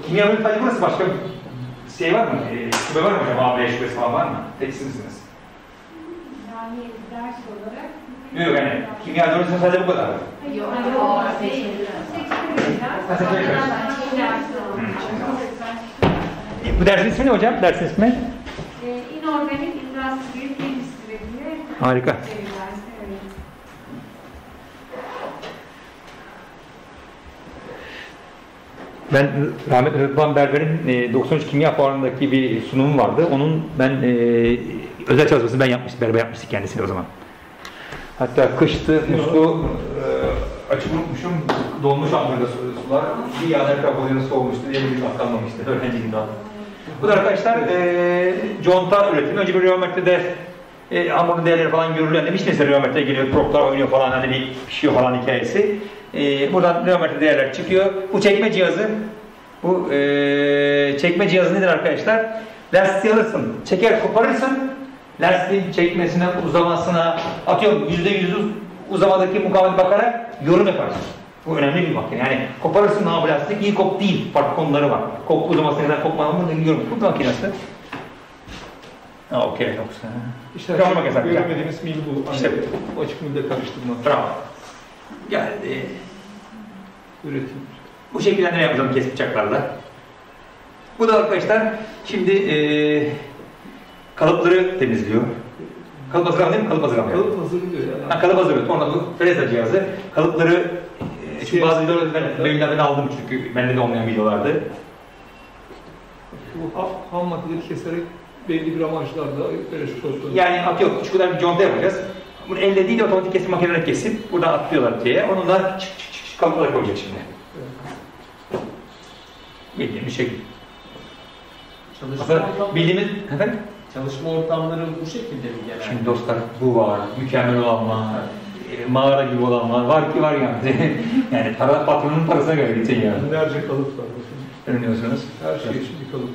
kimya bölüm sadece burası başka bir şey var mı? E, şube var mı hocam? AB şubesi falan var mı? Teksiniz misiniz? Yani ders olarak. Yok yani kimya bölümü sadece bu kadar. Yok, Yok, yok, şey. Ha, seçmeli ders. Bu dersin ismi ne hocam? Dersin ismi? Ee, inorganik industry chemistry diye Harika. bir ders, evet. Ben rahmetli Rıdvan Berber'in e, 93 Kimya Fuarı'ndaki bir sunumu vardı. Onun ben e, özel çalışmasını ben yapmıştım. Berber yapmıştık kendisini o zaman. Hatta kıştı, muslu e, açık unutmuşum. Dolmuş ambarda sular. Bir yağda kabuğunu soğumuştu. Diye bir atlanmamıştı. Öğrenci gibi aldım. Bu da arkadaşlar e, conta üretimi. Önce bir röometride e, hamurun değerleri falan görülüyor. Demiş mesela röometre geliyor, proplar oynuyor falan hani bir pişiyor falan hikayesi. E, buradan röometre değerler çıkıyor. Bu çekme cihazı, bu e, çekme cihazı nedir arkadaşlar? Lastiği alırsın, çeker koparırsın, lastiğin çekmesine, uzamasına, atıyorum yüzde yüz uzamadaki mukavemete bakarak yorum yaparsın. Bu önemli bir makine. Yani koparırsın ha bu lastik iyi kop değil. Farklı konuları var. Kop uzamasına kadar kopmadan bunu yorum. Bu makinesi. Ha okey yoksa. İşte Kavramak yasak. göremediğimiz mil bu. Hani İşte o açık milde karıştırma. Bravo. Geldi. Üretim. Bu şekilde ne yapacağım kesip bıçaklarla? Bu da arkadaşlar şimdi eee kalıpları temizliyor. Kalıp hazırlama değil mi? Kalıp hazırlama. Kalıp hazırlıyor yani. Ha, kalıp hazırlıyor. Sonra bu freza cihazı. Kalıpları e, şu bazı videoları ben, maillerden aldım çünkü bende de olmayan videolardı. Bu ham, ham maddeleri keserek belli gramajlarda böyle şu sortu. Yani atıyor şu kadar bir conta yapacağız. Bunu elle değil de otomatik kesim makineleri kesip buradan atlıyorlar şeye. Onunla çık çık çık çık kalıplara koyacak şimdi. Bildiğimiz şekil. Çalışma, Aslında ortamları, bildiğimiz... Efendim? çalışma ortamları bu şekilde mi genelde? Şimdi dostlar bu var, mükemmel olan var, e, mağara gibi olan var, var ki var yani. yani para, patronun parasına göre gidecek yani. Binlerce kalıp var. Öğreniyorsunuz. Her şey için bir kalıp.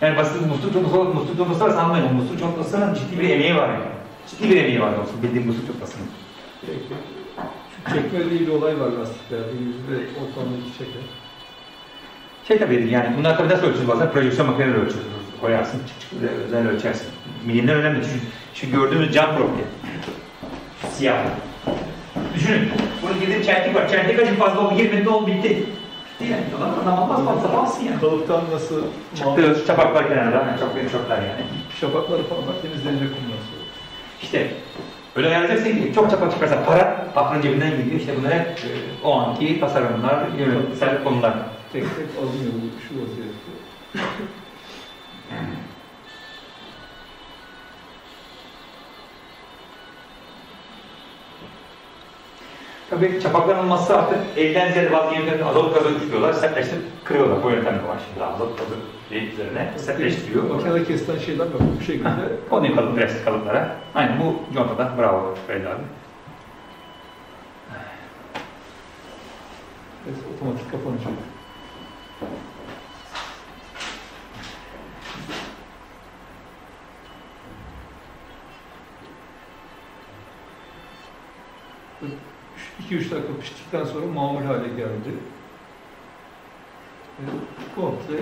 Yani basit musluk çorbası, musluk çorbası var sanmayın. Musluk çorbasının ciddi bir emeği var yani. Ciddi bir emeği var dostum bildiğim musluk çorbasının. Peki. Şu çekme diye bir olay var lastiklerde. Yüzde ortalama iki çeker. Şey tabii yani bunlar tabii nasıl ölçülür bazen projeksiyon makineleri ölçülür. Koyarsın çık çık özel, ölçersin. Milimler önemli. Şu, şu gördüğünüz cam profili. Siyah. Düşünün. Bunun girdiğim çentik var. Çentik acı fazla oldu. Girmedi oldu bitti. Bitti yani. Adam, adam almaz fazla alsın yani. Kalıptan nasıl Çıktı çapaklar kenarda. Çok benim çoklar yani. şapakları falan temizlenecek sonra. İşte öyle ayarlayacaksın ki çok çapak çıkarsa para patronun cebinden gidiyor. İşte bunlar hep e, o anki tasarımlar, yönetsel konular. Tek tek alınıyor bu şu vaziyette. Tabii çapakların olması artık elden ziyade bazı yöntemleri azot gazı düşüyorlar, sertleştirip kırıyorlar. Bu yöntem de var şimdi azot gazı üzerine sertleştiriyor. Makinede kesilen şeyler yok bu şekilde. Onu yıkalım plastik kalıplara. Aynen bu contada. Bravo Ferdi abi. Evet, otomatik kapanacak. Thank you. 2-3 dakika piştikten sonra mamul hale geldi. Ve komple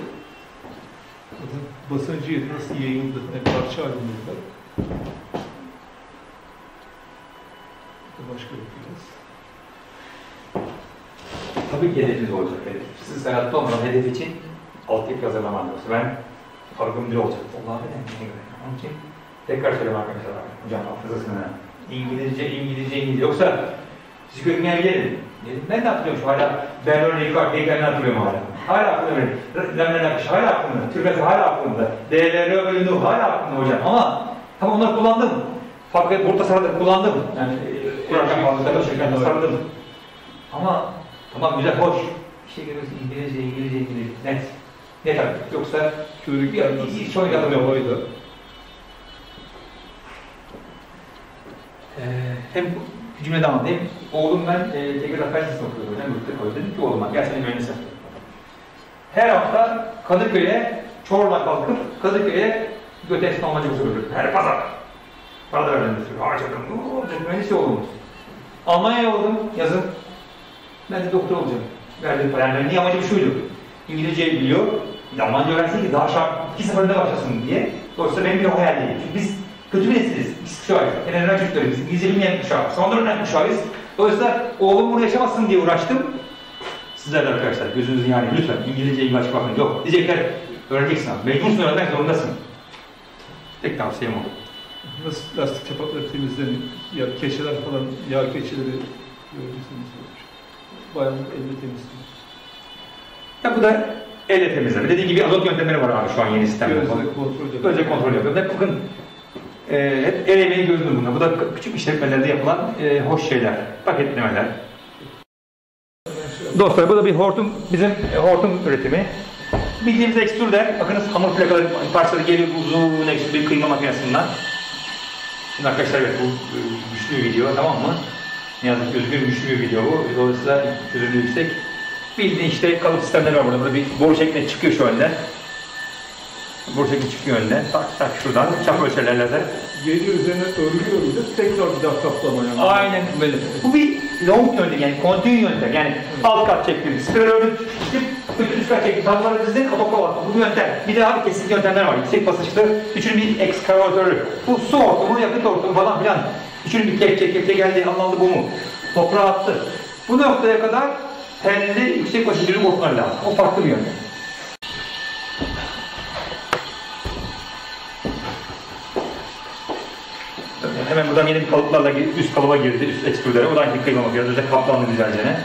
basıncı yeri nasıl yayıldı, hani parça halinde. Başka bakacağız. Tabii ki hedefiniz olacak. Siz hayatta olmadan hedef için altyapı hazırlaman lazım. Ben farkım bir olacak. Allah'a ne Onun için tekrar söyleyeyim arkadaşlar. Hocam hafızasını. İngilizce, İngilizce, İngilizce. Yoksa sizi görmeyebilirim. Ben de hatırlıyorum hala. Ben örneği yukarı heykelini hatırlıyorum hala. Hala aklımda benim. Lemlen akış hala aklımda. Türbesi hala aklımda. DLR bölümü hala aklımda hocam. Ama tamam onları kullandım. Fakat burada sarıldım, kullandım. Yani kurarken fazla de sarıldım. Ama tamam güzel, hoş. İşte görüyorsun İngilizce, İngilizce, İngilizce. Net. Net artık. Yoksa Körük Bir- bir- adım yok. Oydu. Ee, hem cümle daha anlatayım. Oğlum ben e, Tekirdağ Lisesi'nde okuyorum. Hem yurtta koydum. Dedim ki oğluma gel seni mühendis yapayım. Her hafta Kadıköy'e Çorlu'dan kalkıp Kadıköy'e Götes'in olmacı usulü. Her pazar. Para da verdim. Harcadım. Dedim, mühendis oğlumuz. Almanya'ya yolladım yazın. Ben de doktor olacağım. Verdiğim para. Yani niye amacım şuydu. İngilizce biliyor. Almanca öğrensin ki daha şart iki seferinde başlasın diye. Dolayısıyla benim bir o hayal değil. Çünkü biz kötü nesiliz. Biz kuşağıyız. En önemli çocuklarız. Biz İngilizce bilmeyen kuşağız. Son dönem kuşağıyız. Dolayısıyla oğlum bunu yaşamasın diye uğraştım. Sizler de arkadaşlar gözünüzün yani lütfen İngilizce ilaç bakın. Yok. Diyecekler öğreneceksin abi. Mecbursun öğrenmek zorundasın. Tek tavsiyem o. Nasıl lastik çapakları temizlenir, ya keçeler falan, yağ keçeleri gördüyseniz bayağı elle temizlenir. Ya bu da elle temizleme. Dediğim gibi azot yöntemleri var abi şu an yeni sistemde. Gözle kontrol ediyor. Önce kontrol yapıyorum. Hep bakın e, hep el emeği gördüm bunlar. Bu da küçük işletmelerde yapılan e, hoş şeyler. Paketlemeler. Dostlar bu da bir hortum, bizim e, hortum üretimi. Bildiğimiz ekstrüder, bakınız hamur plakaları parçaları geliyor uzun ekstrü bir kıyma makinesinden. Şimdi arkadaşlar evet bu e, güçlü bir video tamam mı? Ne yazık ki özgür güçlü bir video bu. Dolayısıyla çözünürlüğü yüksek. Bildiğin işte kalıp sistemleri var burada. Burada bir boru şeklinde çıkıyor şu önden. Şeklinde çıkıyor önden. Tak tak şuradan çap ölçerlerle de. Gece üzerine bir de tekrar bir daha kaplama yani. Aynen böyle. Bu bir long yöntem yani kontinu yöntem. Yani alt kat çektim, spiral çektim, bütün üst kat çektim, tabloları dizdim, otokol attım. Bu bir yöntem. Bir de abi kesin yöntemler var. Yüksek basınçlı, üçünün bir ekskavatörü. Bu su hortumu, yakıt hortumu falan filan. Üçünün bir kepçe, kepçe geldi, anlamlı bu mu? Toprağa attı. Bu noktaya kadar telli yüksek basınçlı hortumlar lazım. O farklı bir yöntem. Hemen buradan yeni bir kalıplarla üst kalıba girdi, üst ekstrüdere. O da aynı kıyma makinesi. Özellikle kaplandı güzelce ne.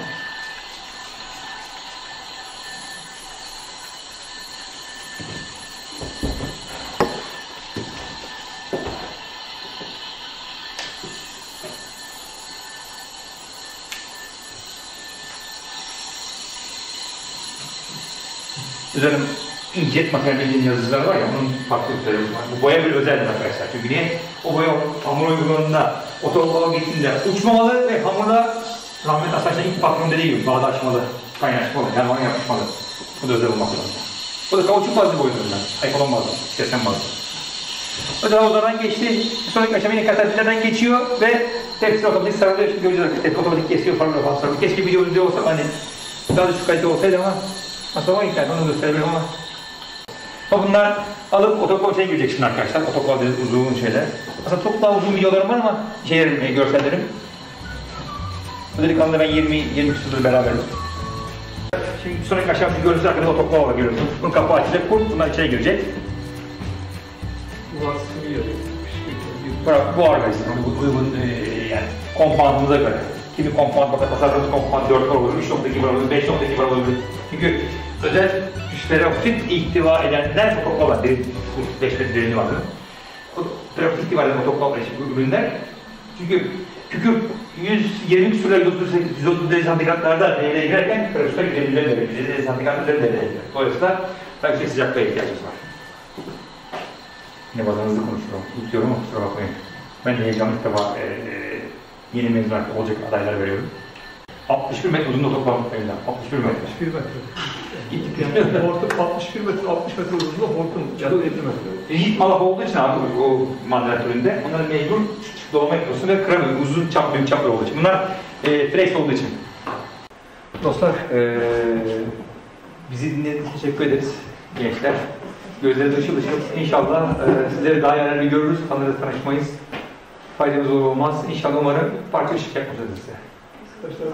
Üzerim inkjet materyalinin yazıcılar var ya, onun farklı türleri var. Bu boya bir özeldir arkadaşlar. Çünkü niye? O boya hamur uygulamında, otomobil gittiğinde uçmamalı ve hamurda rahmet Asaç'ın ilk patron dediği gibi bağdaşmalı, kaynaşmalı, yani onu yapışmalı. Bu da özel olmak lazım. Bu da kauçuk bazlı boyutlarından, ekonom bazlı, sistem bazlı. Da odadan geçti, sonraki aşama yine katarpilerden geçiyor ve tepsi otomatik sarılıyor. Şimdi göreceğiz arkadaşlar, otomatik kesiyor falan falan sarılıyor. Keşke video izliyor olsa hani daha düşük kalite olsaydı ama Aslında o hikaye, onu gösterebilirim ama ama bunlar alıp otokolçeye girecek şimdi arkadaşlar. Otokol dediğiniz uzun şeyler. Aslında çok daha uzun videolarım var ama şeylerim, e, görsellerim. Bu delikanlı ben 20 20 küsürdür beraberim. Şimdi sonraki aşağı şu görüntüsü arkada otokol var görüyorsunuz. Bunun kapağı açacak, kurt bunlar içeri girecek. Bu. Bırak bu arkadaşlar bu uygun e, yani kompandımıza göre. Kimi kompand bakar tasarladığımız kompand 4 var olur, 3.2 var olur, 5.2 var olur. Çünkü özel peroksit ihtiva edenler otokol var. Derin, bu 5 metre derinliği var? O peroksit ihtiva eden otokol ürünler. Çünkü kükürt 120 küsürler 130 derece santigratlarda devreye girerken peroksitler 150 derece santigratlarda devreye girer. Dolayısıyla belki sıcaklığa ihtiyacımız var. Yine bazen hızlı konuşuyorum. Tutuyorum ama kusura bakmayın. Ben de heyecanlı ilk defa e, e, yeni mezun olacak adaylar veriyorum. 61 metre uzun otoklar elimden. 61 metre. Bir metre. Gittik Yani hortum 61 metre, 60 metre uzunluğunda hortum ya da 50 metre. Yiğit malak olduğu için abi o mandal türünde onları mecbur dolma yapıyorsun ve kıramıyor. Uzun çap, büyük çaplı olduğu için. Bunlar e, flex olduğu için. Dostlar, e, bizi dinlediğiniz için teşekkür ederiz gençler. Gözleriniz ışıl ışıl. İnşallah e, sizleri daha yararlı görürüz, tanırız, tanışmayız. Faydamız olur olmaz. İnşallah umarım farklı yapmışız size. Size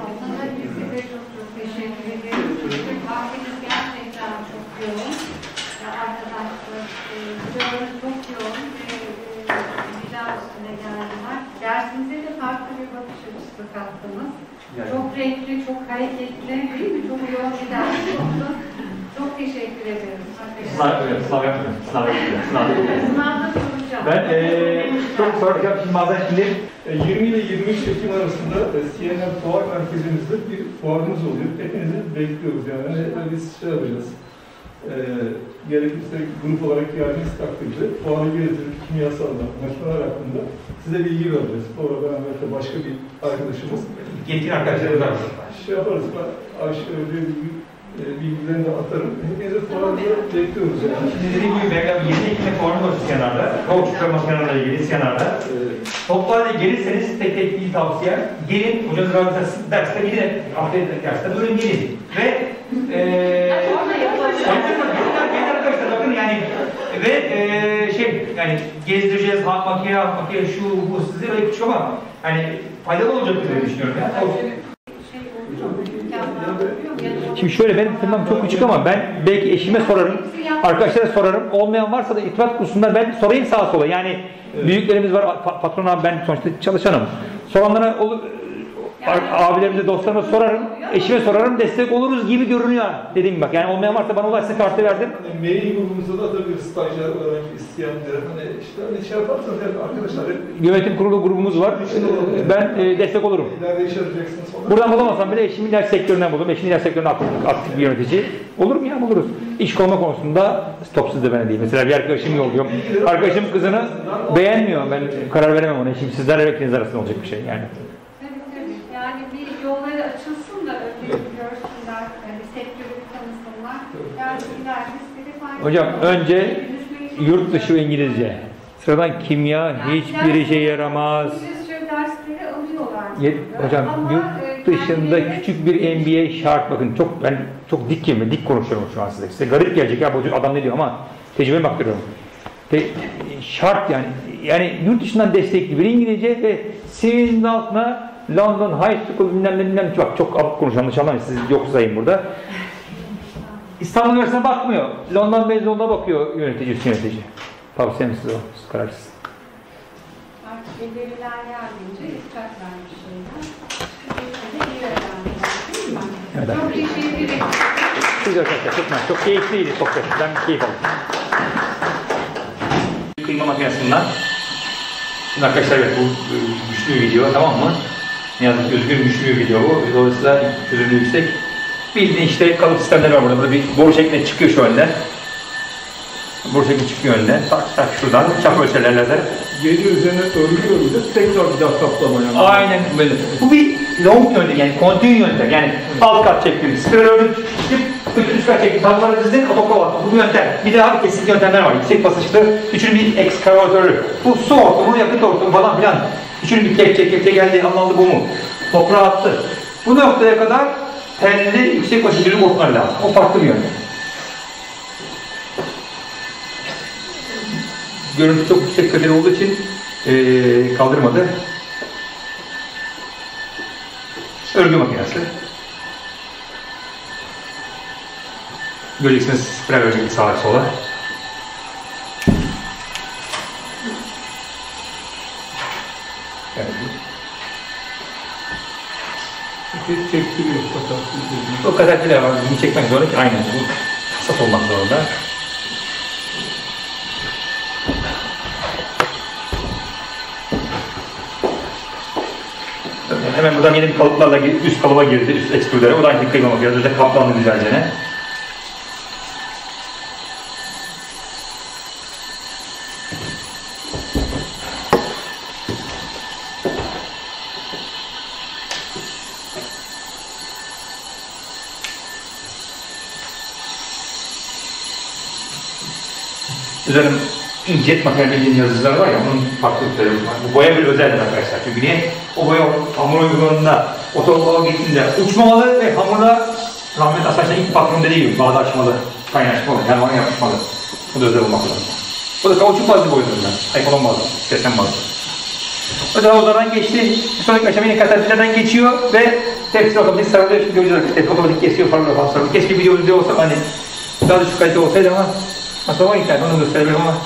bir daha üstüne geldiler. Dersimize de farklı bir bakış açısı kattınız. Yani. Çok renkli, çok hareketli değil mi? Çok yoğun bir ders oldu. Çok teşekkür ederim. Sınav, sınav yapmıyorum. Sınav yapmıyorum. Sınav yapmıyorum. Ben e, çok soracağım şimdi bazen şimdi E, 20 ile 23 Ekim arasında e, CNN Fuar Merkezimizde bir fuarımız oluyor. Hepinizi bekliyoruz yani. Hani biz şey yapacağız. E, gerekirse grup olarak geldiğiniz takdirde fuarı gezdirip kimyasalda, makineler hakkında size bilgi vereceğiz. Sonra beraber başka bir arkadaşımız yetkin arkadaşlarımız var. şey yaparız. Ben bilgi, e, bilgilerini de atarım. Hepinizi fuarda bekliyoruz yani. Şimdi dediğim gibi ben 20 Ekim'de fuarım var İsyanar'da. Kavuk çıkarma kenarlarla ilgili İsyanar'da. E, Toplu halde gelirseniz tek tek değil tavsiye. Gelin, hocanız razı derste gidin. Haftaya derste buyurun gelin. Ve eee yani ve eee şey yani gezdireceğiz, ha, makine, makine şu bu size böyle küçük ama hani faydalı olacak diye düşünüyorum ya. O- Şey oluyor mu? İmkanlar oluyor mu? Ya da- Şimdi şöyle benim firmam çok küçük ama ben belki eşime sorarım, arkadaşlara sorarım. Olmayan varsa da itibat kursunlar ben sorayım sağa sola. Yani büyüklerimiz var, pa- patron abi ben sonuçta çalışanım. Soranlara ol- abilerimize, dostlarıma sorarım, eşime sorarım, destek oluruz gibi görünüyor dediğim bak. Yani olmayan varsa bana ulaşsın kartı verdim. Hani mail grubumuzda da tabii stajyer öğrenci isteyenler hani işte hani şey yaparsanız yani arkadaşlar hep Yönetim kurulu grubumuz var. Ben e, destek olurum. ileride iş arayacaksınız falan. Buradan bulamasam bile eşimin ilaç sektöründen buldum. Eşimin ilaç sektöründe aktif, aktif bir yönetici. Olur mu ya buluruz. İş kolma konusunda stopsuz da ben değil. Mesela bir arkadaşım yolluyorum. Arkadaşım kızını beğenmiyor. Ben karar veremem ona. Şimdi sizlerle ikiniz arasında olacak bir şey yani. Tabii tabii. Yani bir yolları açılsın da önce bir görsünler, yani bir sektörü bir tanısınlar. Yani ileride size de faydalı Hocam önce çok yurt dışı. İngilizce. Sıradan kimya hiçbir işe yaramaz. Hocam yurt dışında küçük bir MBA şart bakın çok ben çok dik kelime dik konuşuyorum şu an size. Size garip gelecek ya bu adam ne diyor ama tecrübeme baktırıyorum. Te, şart yani yani yurt dışından destekli bir İngilizce ve CV'nin altına London High School bilmem ne bilmem bak çok abuk yanlış anlamayın siz yok sayın burada. İstanbul Üniversitesi'ne bakmıyor. London mezununa bakıyor yönetici, üst yönetici. Tavsiyem size o. Siz kararsız. Artık beceriler yardımcı yapacaklar bir şeyler. Çok teşekkür ederim. Siz arkadaşlar tutmayın. Çok keyifliydi sohbet. Ben keyif aldım. Kıyma makinesinden. Şimdi arkadaşlar evet bu güçlü bir video tamam mı? Ne yazık ki özgür güçlü bir video bu. Dolayısıyla çözünürlüğü yüksek. Bildiğin işte kalıp sistemleri var burada. Burada bir boru şeklinde çıkıyor şu önden. Boru şeklinde çıkıyor önden. Tak tak şuradan çap ölçerler lazer. Gece üzerine örgü örgüde tekrar bir daha kaplama yani. Aynen böyle. Bu bir long yöntem yani continue yöntem. Yani alt kat çektim, spiral örgü bütün üst kat çektim, tabloları dizdin, otokol Bu bir yöntem. Bir de abi kesinlikle yöntemler var. Yüksek basınçlı, üçünün bir ekskavatörü. Bu su hortumu, yakıt hortumu falan filan. Üçünün bir kepçe, kepçe geldi, anlamlı bu mu? Toprağa attı. Bu noktaya kadar telli, yüksek basınçlı hortumlar lazım. O farklı bir yöntem. Görüntü çok yüksek kaliteli olduğu için eee kaldırmadı. Örgü makinesi. Göreceksiniz spiral örgü sağa sola. Evet. Çek- Çektiriyor. O kadar bile var. Bunu çekmek zorunda ki aynen bu saf olmak zorunda. Hemen buradan yeni kalıplarla üst kalıba girdi, üst ekstrudere. O da aynı kıyma makinesi. Öyle kaplandı güzelce Suzan'ın inkiyet makineli yazıcılar var ya onun var. Bu boya bir özel arkadaşlar. Çünkü niye? O boya hamur uygulamanında otokola gittiğinde uçmamalı ve hamurda rahmet Asaç'ın ilk patron dediği gibi bağda açmalı, kaynaşmalı, hermanı yapışmalı. Bu da özel olmak lazım. Bu da kauçuk bazlı boyutunda. Aykolon bazlı, desen bazlı. Özel havuzlardan geçti. Sonraki aşama yine katerpillerden geçiyor ve tepsi otomatik sarılıyor. Şimdi göreceğiz arkadaşlar. Tepsi otomatik kesiyor falan falan sarılıyor. Keşke video olsa hani daha düşük kalite olsaydı ama nasıl var internet onu gösterebilirim ama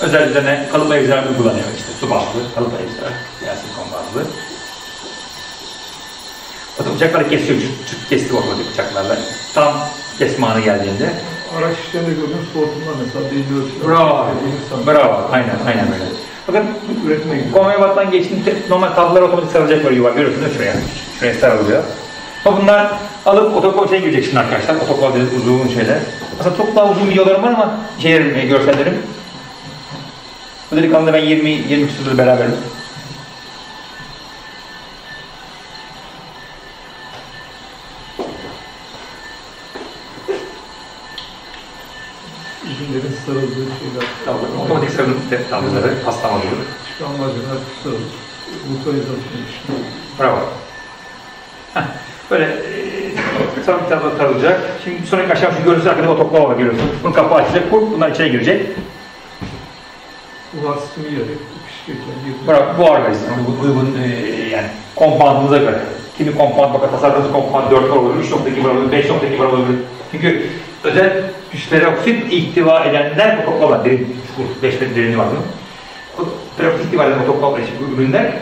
özel üzerine kalıp evciler uygulanıyor işte su bazlı, kalıp evciler, siyasi kon bazlı. O da bıçakları kesiyor, çıt çıt kesti otomatik bıçaklarla. Tam kesme anı geldiğinde Araç işlerinde gördüğünüz hortumlar mesela belli ölçüde. Bravo. Bravo. Aynen, aynen böyle. Bakın üretime gidiyor. geçtiğinde normal tablolar otomatik sarılacak böyle yuvar. Görüyorsunuz şuraya. Şuraya sarılıyor. Ama bunlar alıp otokol şey girecek şimdi arkadaşlar. Otokol dediğimiz uzun şeyler. Aslında çok daha uzun videolarım var ama şeylerim, e, görsellerim. Bu delikanlı ben 20 20 küsurda beraberim. Ürünlerin sarıldığı şeyler. Tablo, otomatik sarılım tabloları, paslamaları. Çıkan malzemeler sarılır. Mutualizasyon işte. Bravo. Heh, Böyle e, bir tarafa tarılacak. Şimdi sonraki aşağı şu görüntüsü arkada otoklava var görüyorsunuz. Bunun kapağı açılacak, bu bunlar içeri girecek. Sistemi yiyerek Bravo, bu organizm bu uygun e, yani kompantımıza göre. Kimi kompant bakın tasarladığınız kompant 4 var olur, 3.2 var olur, 5.2 var olur. Çünkü özel peroksit ihtiva edenler otoklava derin, 5 metre derinliği var bunun. Peroksit ihtiva eden otoklava ürünler.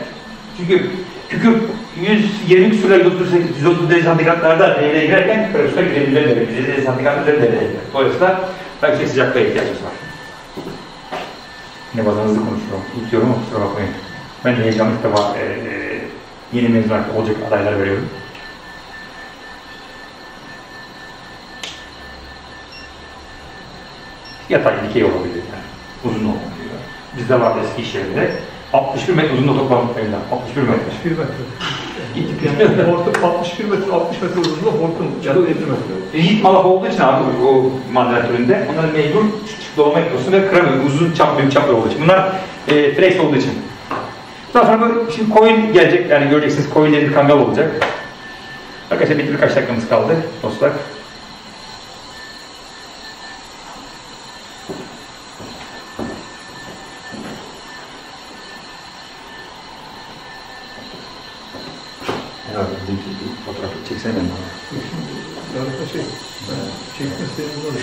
Çünkü çünkü 120 küsürler 130, 130 derece santigratlarda devreye girerken peroksit girebilir derece, 150 derece santigratlarda devreye girer. Dolayısıyla belki sıcaklığa ihtiyacımız var. Yine bazen hızlı konuşuyorum. Unutuyorum ama kusura bakmayın. Ben de heyecanlı ilk defa e, e, yeni mezun olacak adaylar veriyorum. Yatay dikey olabilir yani. Uzun olabilir. Bizde vardı eski iş yerinde. 61 metre uzun otobüs evler. 61 metre. 61 metre. Yani hortum 61 metre, 60 metre uzunluğu hortum ya da 50 metre. Yiğit malaf olduğu için abi o malzemeler türünde onların mecbur dolma yapıyorsun ve kıramıyor. Uzun çap, büyük çaplı olduğu için. Bunlar e, flex olduğu için. Daha sonra şimdi coin gelecek. Yani göreceksiniz coinlerin kangal olacak. Arkadaşlar bitti birkaç dakikamız kaldı dostlar. Herhalde bir fotoğrafı çeksene ben bana. Yani şey, çekme senin var.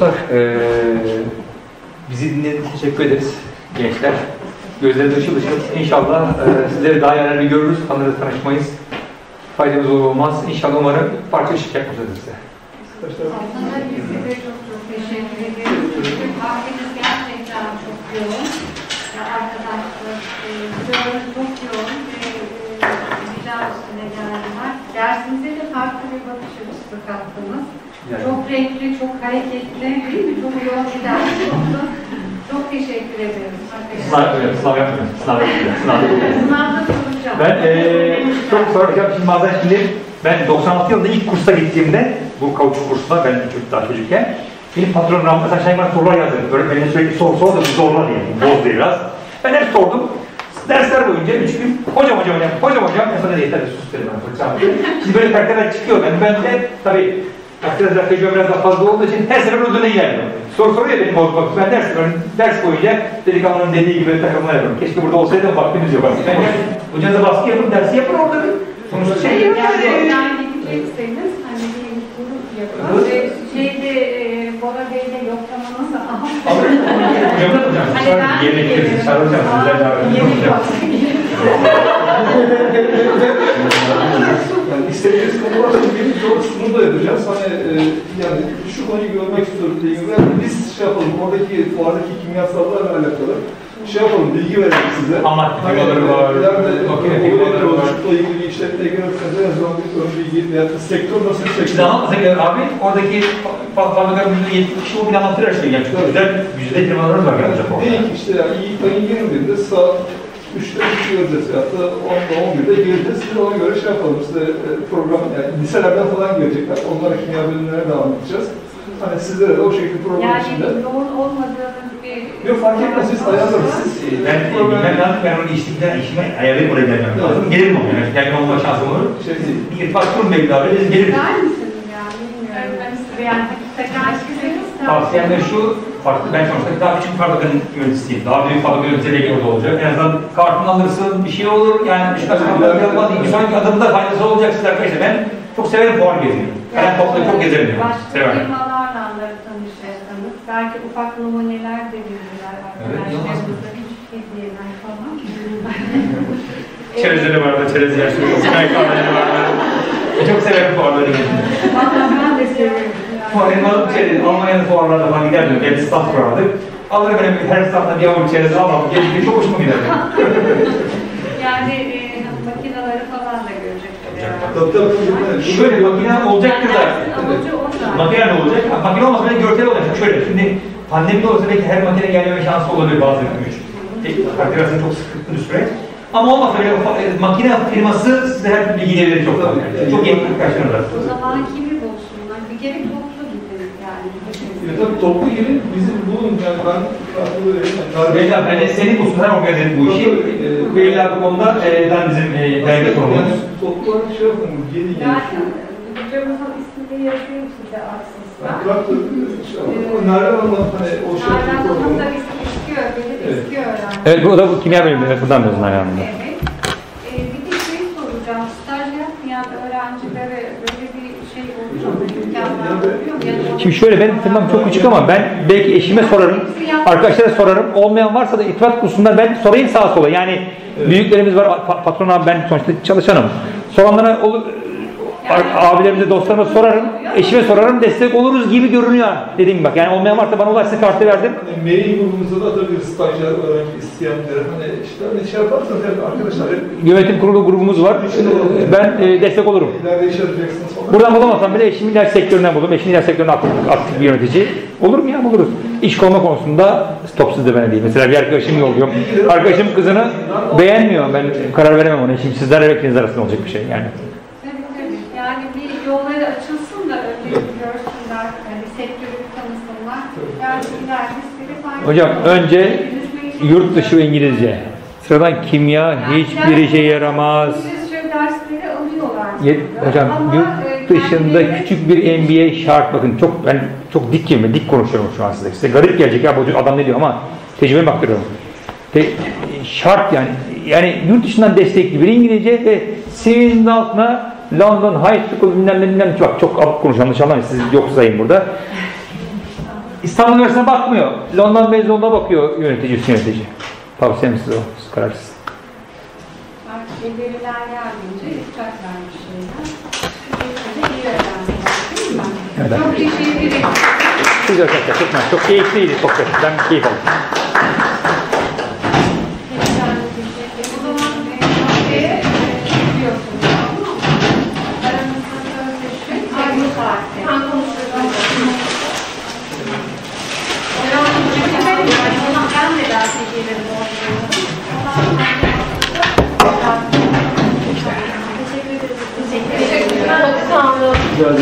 Dostlar, eee bizi dinlediğiniz için teşekkür ederiz gençler. Gözleriniz ışıl ışıl. İnşallah eee sizleri daha yararlı görürüz, tanırız, tanışmayız. Faydamız olur olmaz. İnşallah umarım farklı iş yapmışızdır size. Aslında biz size çok çok teşekkür ederiz. Çünkü gerçekten çok yoğun. Arkadaşlar, e, çok yoğun ve e, güzel üstüne geldiler. Dersimize de farklı bir bakış açısı kattınız. Yani. Çok renkli, çok hareketli, değil mi? Çok yoğun bir ders oldu. Çok teşekkür ederim. Sınav, evet, sınav yapmıyorum. Sınav yapmıyorum. Sınav. Sınavda soracağım. Ben eee çok soracağım şimdi bazen şimdi ben 96 yılında ilk kursa gittiğimde bu kauçuk kursuna ben çocuk daha çocukken benim patron Ramazan Taşay bana sorular yazdı. Öğretmenine sürekli sor sor da bu zorla diye. Boz diye biraz. Ben hep sordum. Dersler boyunca üç gün hocam hocam hocam hocam hocam en sonunda yeter sus dedim ben fırçam. Şimdi böyle takdirler çıkıyor. Ben, ben de tabii takdirler tecrübe biraz daha fazla olduğu için her sefer ödüne geldim. Soru soruyor benim bozmak. Ben ders, ders boyunca delikanlının dediği gibi takımlar yapıyorum. Keşke burada olsaydım vaktimiz yok aslında. Hocanıza baskı yapın, dersi yapın orada bir. Sonuçta şey yok Yani yani. oradan gidecekseniz hani bir grup yapın ve şeyde e, Bora Bey'le edeceğim. Yani istediğiniz konu varsa benim doğrusunu da yapacağız. Hani yani şu konuyu görmek istiyorum diye gibi. Biz şey yapalım, oradaki fuardaki kimyasallarla alakalı şey yapalım, bilgi verelim size. Anlat, Hani, var, ileride var. oluşukla ilgili bir işletmeye girirseniz en azından bir ön bilgi veya da sektör nasıl bir sektör? anlatmasak abi oradaki fa- fabrika müdürü yetki kişi o bile anlatır her şeyi. Yani çok güzel güzide firmalarımız var yani Japon'da. Değil ki işte yani iyi ayın 21'inde saat 3'te 3 göreceğiz ya da 10'da 11'de gireceğiz. Siz ona göre şey yapalım. İşte e, program yani liselerden falan gelecekler. Onlara kimya bölümlerine de anlatacağız. Hani sizlere de o şekilde program Yani içinde. yoğun olmadığınız bir... Yok fark etmez siz ayarlarız. Siz Ben bilmem lazım, ben onu işlikten işime ayarlayıp oraya gelmem lazım. Gelirim ama yani, gelme olma şansım olur. şey değil. Bir belli abi, biz geliriz. İster misiniz yani bilmiyorum. Yani hakikaten Tavsiyem de şu, farklı, ben sonuçta daha küçük bir fabrikanın yöneticisiyim. Daha büyük fabrika yöneticileri orada olacak. En azından kartını alırsın, bir şey olur. Yani üç kaç fabrika yapmaz. Bir sonraki adımda faydası olacak size arkadaşlar. Ben çok severim fuar gezmeyi. Ben toplayıp çok gezerim Severim. Tanışırsanız, belki ufak numuneler de verirler arkadaşlarımıza, hiç hediyeler falan. Çerezleri var da çerez yersin. Kahveleri var da. Ben çok severim fuarları. Valla ben de seviyorum. Fuar elmalı şey, Almanya'da fuarlarda falan giderdim. Kendi staff kurardık. Alır böyle her saatte bir avuç çerez almam. Gelip çok hoşuma giderdi. Yani e, makineleri falan da görecekler. herhalde. Tabii tabii. Şöyle makine olacaktır zaten. Makine ne olacak? Makine olmasa bile görsel olacak. Şöyle şimdi pandemi olsa belki her makine gelmeme şansı olabilir bazı güç. Hakikaten çok sıkıntı bir süreç. Ama olmasa bile e, makine firması size her türlü bilgi verir çok. Çok iyi karşılığında. O zaman kimi bulsunlar? Bir kere yani. Ya tabii toplu gelin bizim bulun yani ben farklı yani. Belli abi, yani senin bu süper organize bu işi. Belli abi bu konuda e, ben bizim e, dergi sorumlumuz. Yani toplu olarak şey yapalım, gelin. Yani hocamızın ismini yazayım size aksızda. Bırak da şey yapalım. O hani şey yapıyor. Hanım da eski, eski öğrenci, Evet. bu da bu kimya bölümü. Buradan mezun. Evet. Ee, bir de şey soracağım. Staj yapmayan öğrencilere böyle bir şey? Ya da Şimdi şöyle benim firmam çok küçük ama ben belki eşime sorarım, arkadaşlara sorarım. Olmayan varsa da irtibat kursunlar. Ben sorayım sağa sola. Yani büyüklerimiz var, pa- patron abi ben sonuçta çalışanım. Soranlara olur, abilerimize, dostlarıma sorarım. Eşime sorarım, destek oluruz gibi görünüyor. Dediğim bak yani olmayan varsa bana ulaşsa kartı verdim. Hani mail grubumuza da atabiliriz stajyer öğrenci isteyenlere. Hani işte hani şey yaparsanız hep arkadaşlar Yönetim kurulu grubumuz var. Ben e, destek olurum. ileride iş arayacaksınız falan. Buradan bulamasam bile eşimin ilaç sektöründen buldum. Eşimin ilaç sektöründe aktif, aktif bir yönetici. Olur mu ya buluruz. İş kolma konusunda stopsuz da ben değil. Mesela bir arkadaşım yolluyorum. Arkadaşım kızını beğenmiyor. Ben karar veremem ona. Şimdi sizlerle beklediğiniz arasında olacak bir şey yani. Tabii tabii. Yani bir yolları açılsın da önce bir görsünler, yani sektörü bir tanısınlar. Yani ileride size fayda Hocam önce yurt dışı ve İngilizce. Sıradan kimya hiçbir işe yaramaz. Hocam yurt dışında küçük bir MBA şart. Bakın çok ben çok dik kelime, dik konuşuyorum şu an size. Size garip gelecek ya bu adam ne diyor ama tecrübe baktırıyorum. Te, şart yani. Yani yurt dışından destekli bir İngilizce ve CV'nin altına London High School bilmem ne bilmem. Bak çok abuk yanlış anlamayın. Siz yok sayın burada. İstanbul Üniversitesi'ne bakmıyor. London mezununa bakıyor yönetici, üst yönetici. Tavsiyem size o. Kararsız. Belirler yardımcı, dikkat vermiş şeyler. Evet. Çok teşekkür ederim. Çok keyifliydi sohbet. Ben keyif aldım.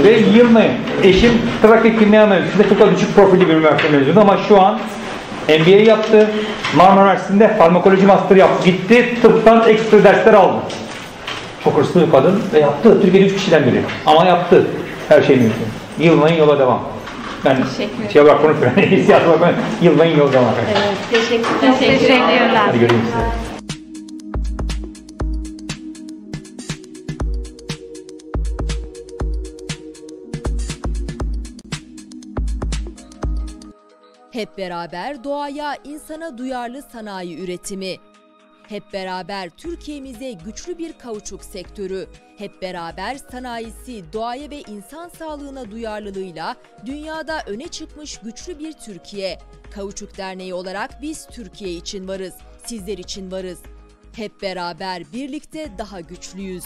Ve yılmayın. Eşim Trakya Kimya. Size çok da düşük profilli bir üniversite mezunu ama şu an MBA yaptı. Marmara Üniversitesi'nde farmakoloji master yaptı. Gitti tıptan ekstra dersler aldı. Çok hırslı bir kadın ve yaptı. Türkiye'de üç kişiden biri. Ama yaptı. Her şey mümkün. Yılmayın yola devam. Ben şey olarak konuşmuyorum. Hissiyat olarak yılmayın yola devam. Teşekkürler. Hadi göreyim size. Hep beraber doğaya, insana duyarlı sanayi üretimi. Hep beraber Türkiye'mize güçlü bir kauçuk sektörü, hep beraber sanayisi, doğaya ve insan sağlığına duyarlılığıyla dünyada öne çıkmış güçlü bir Türkiye. Kauçuk Derneği olarak biz Türkiye için varız, sizler için varız. Hep beraber birlikte daha güçlüyüz.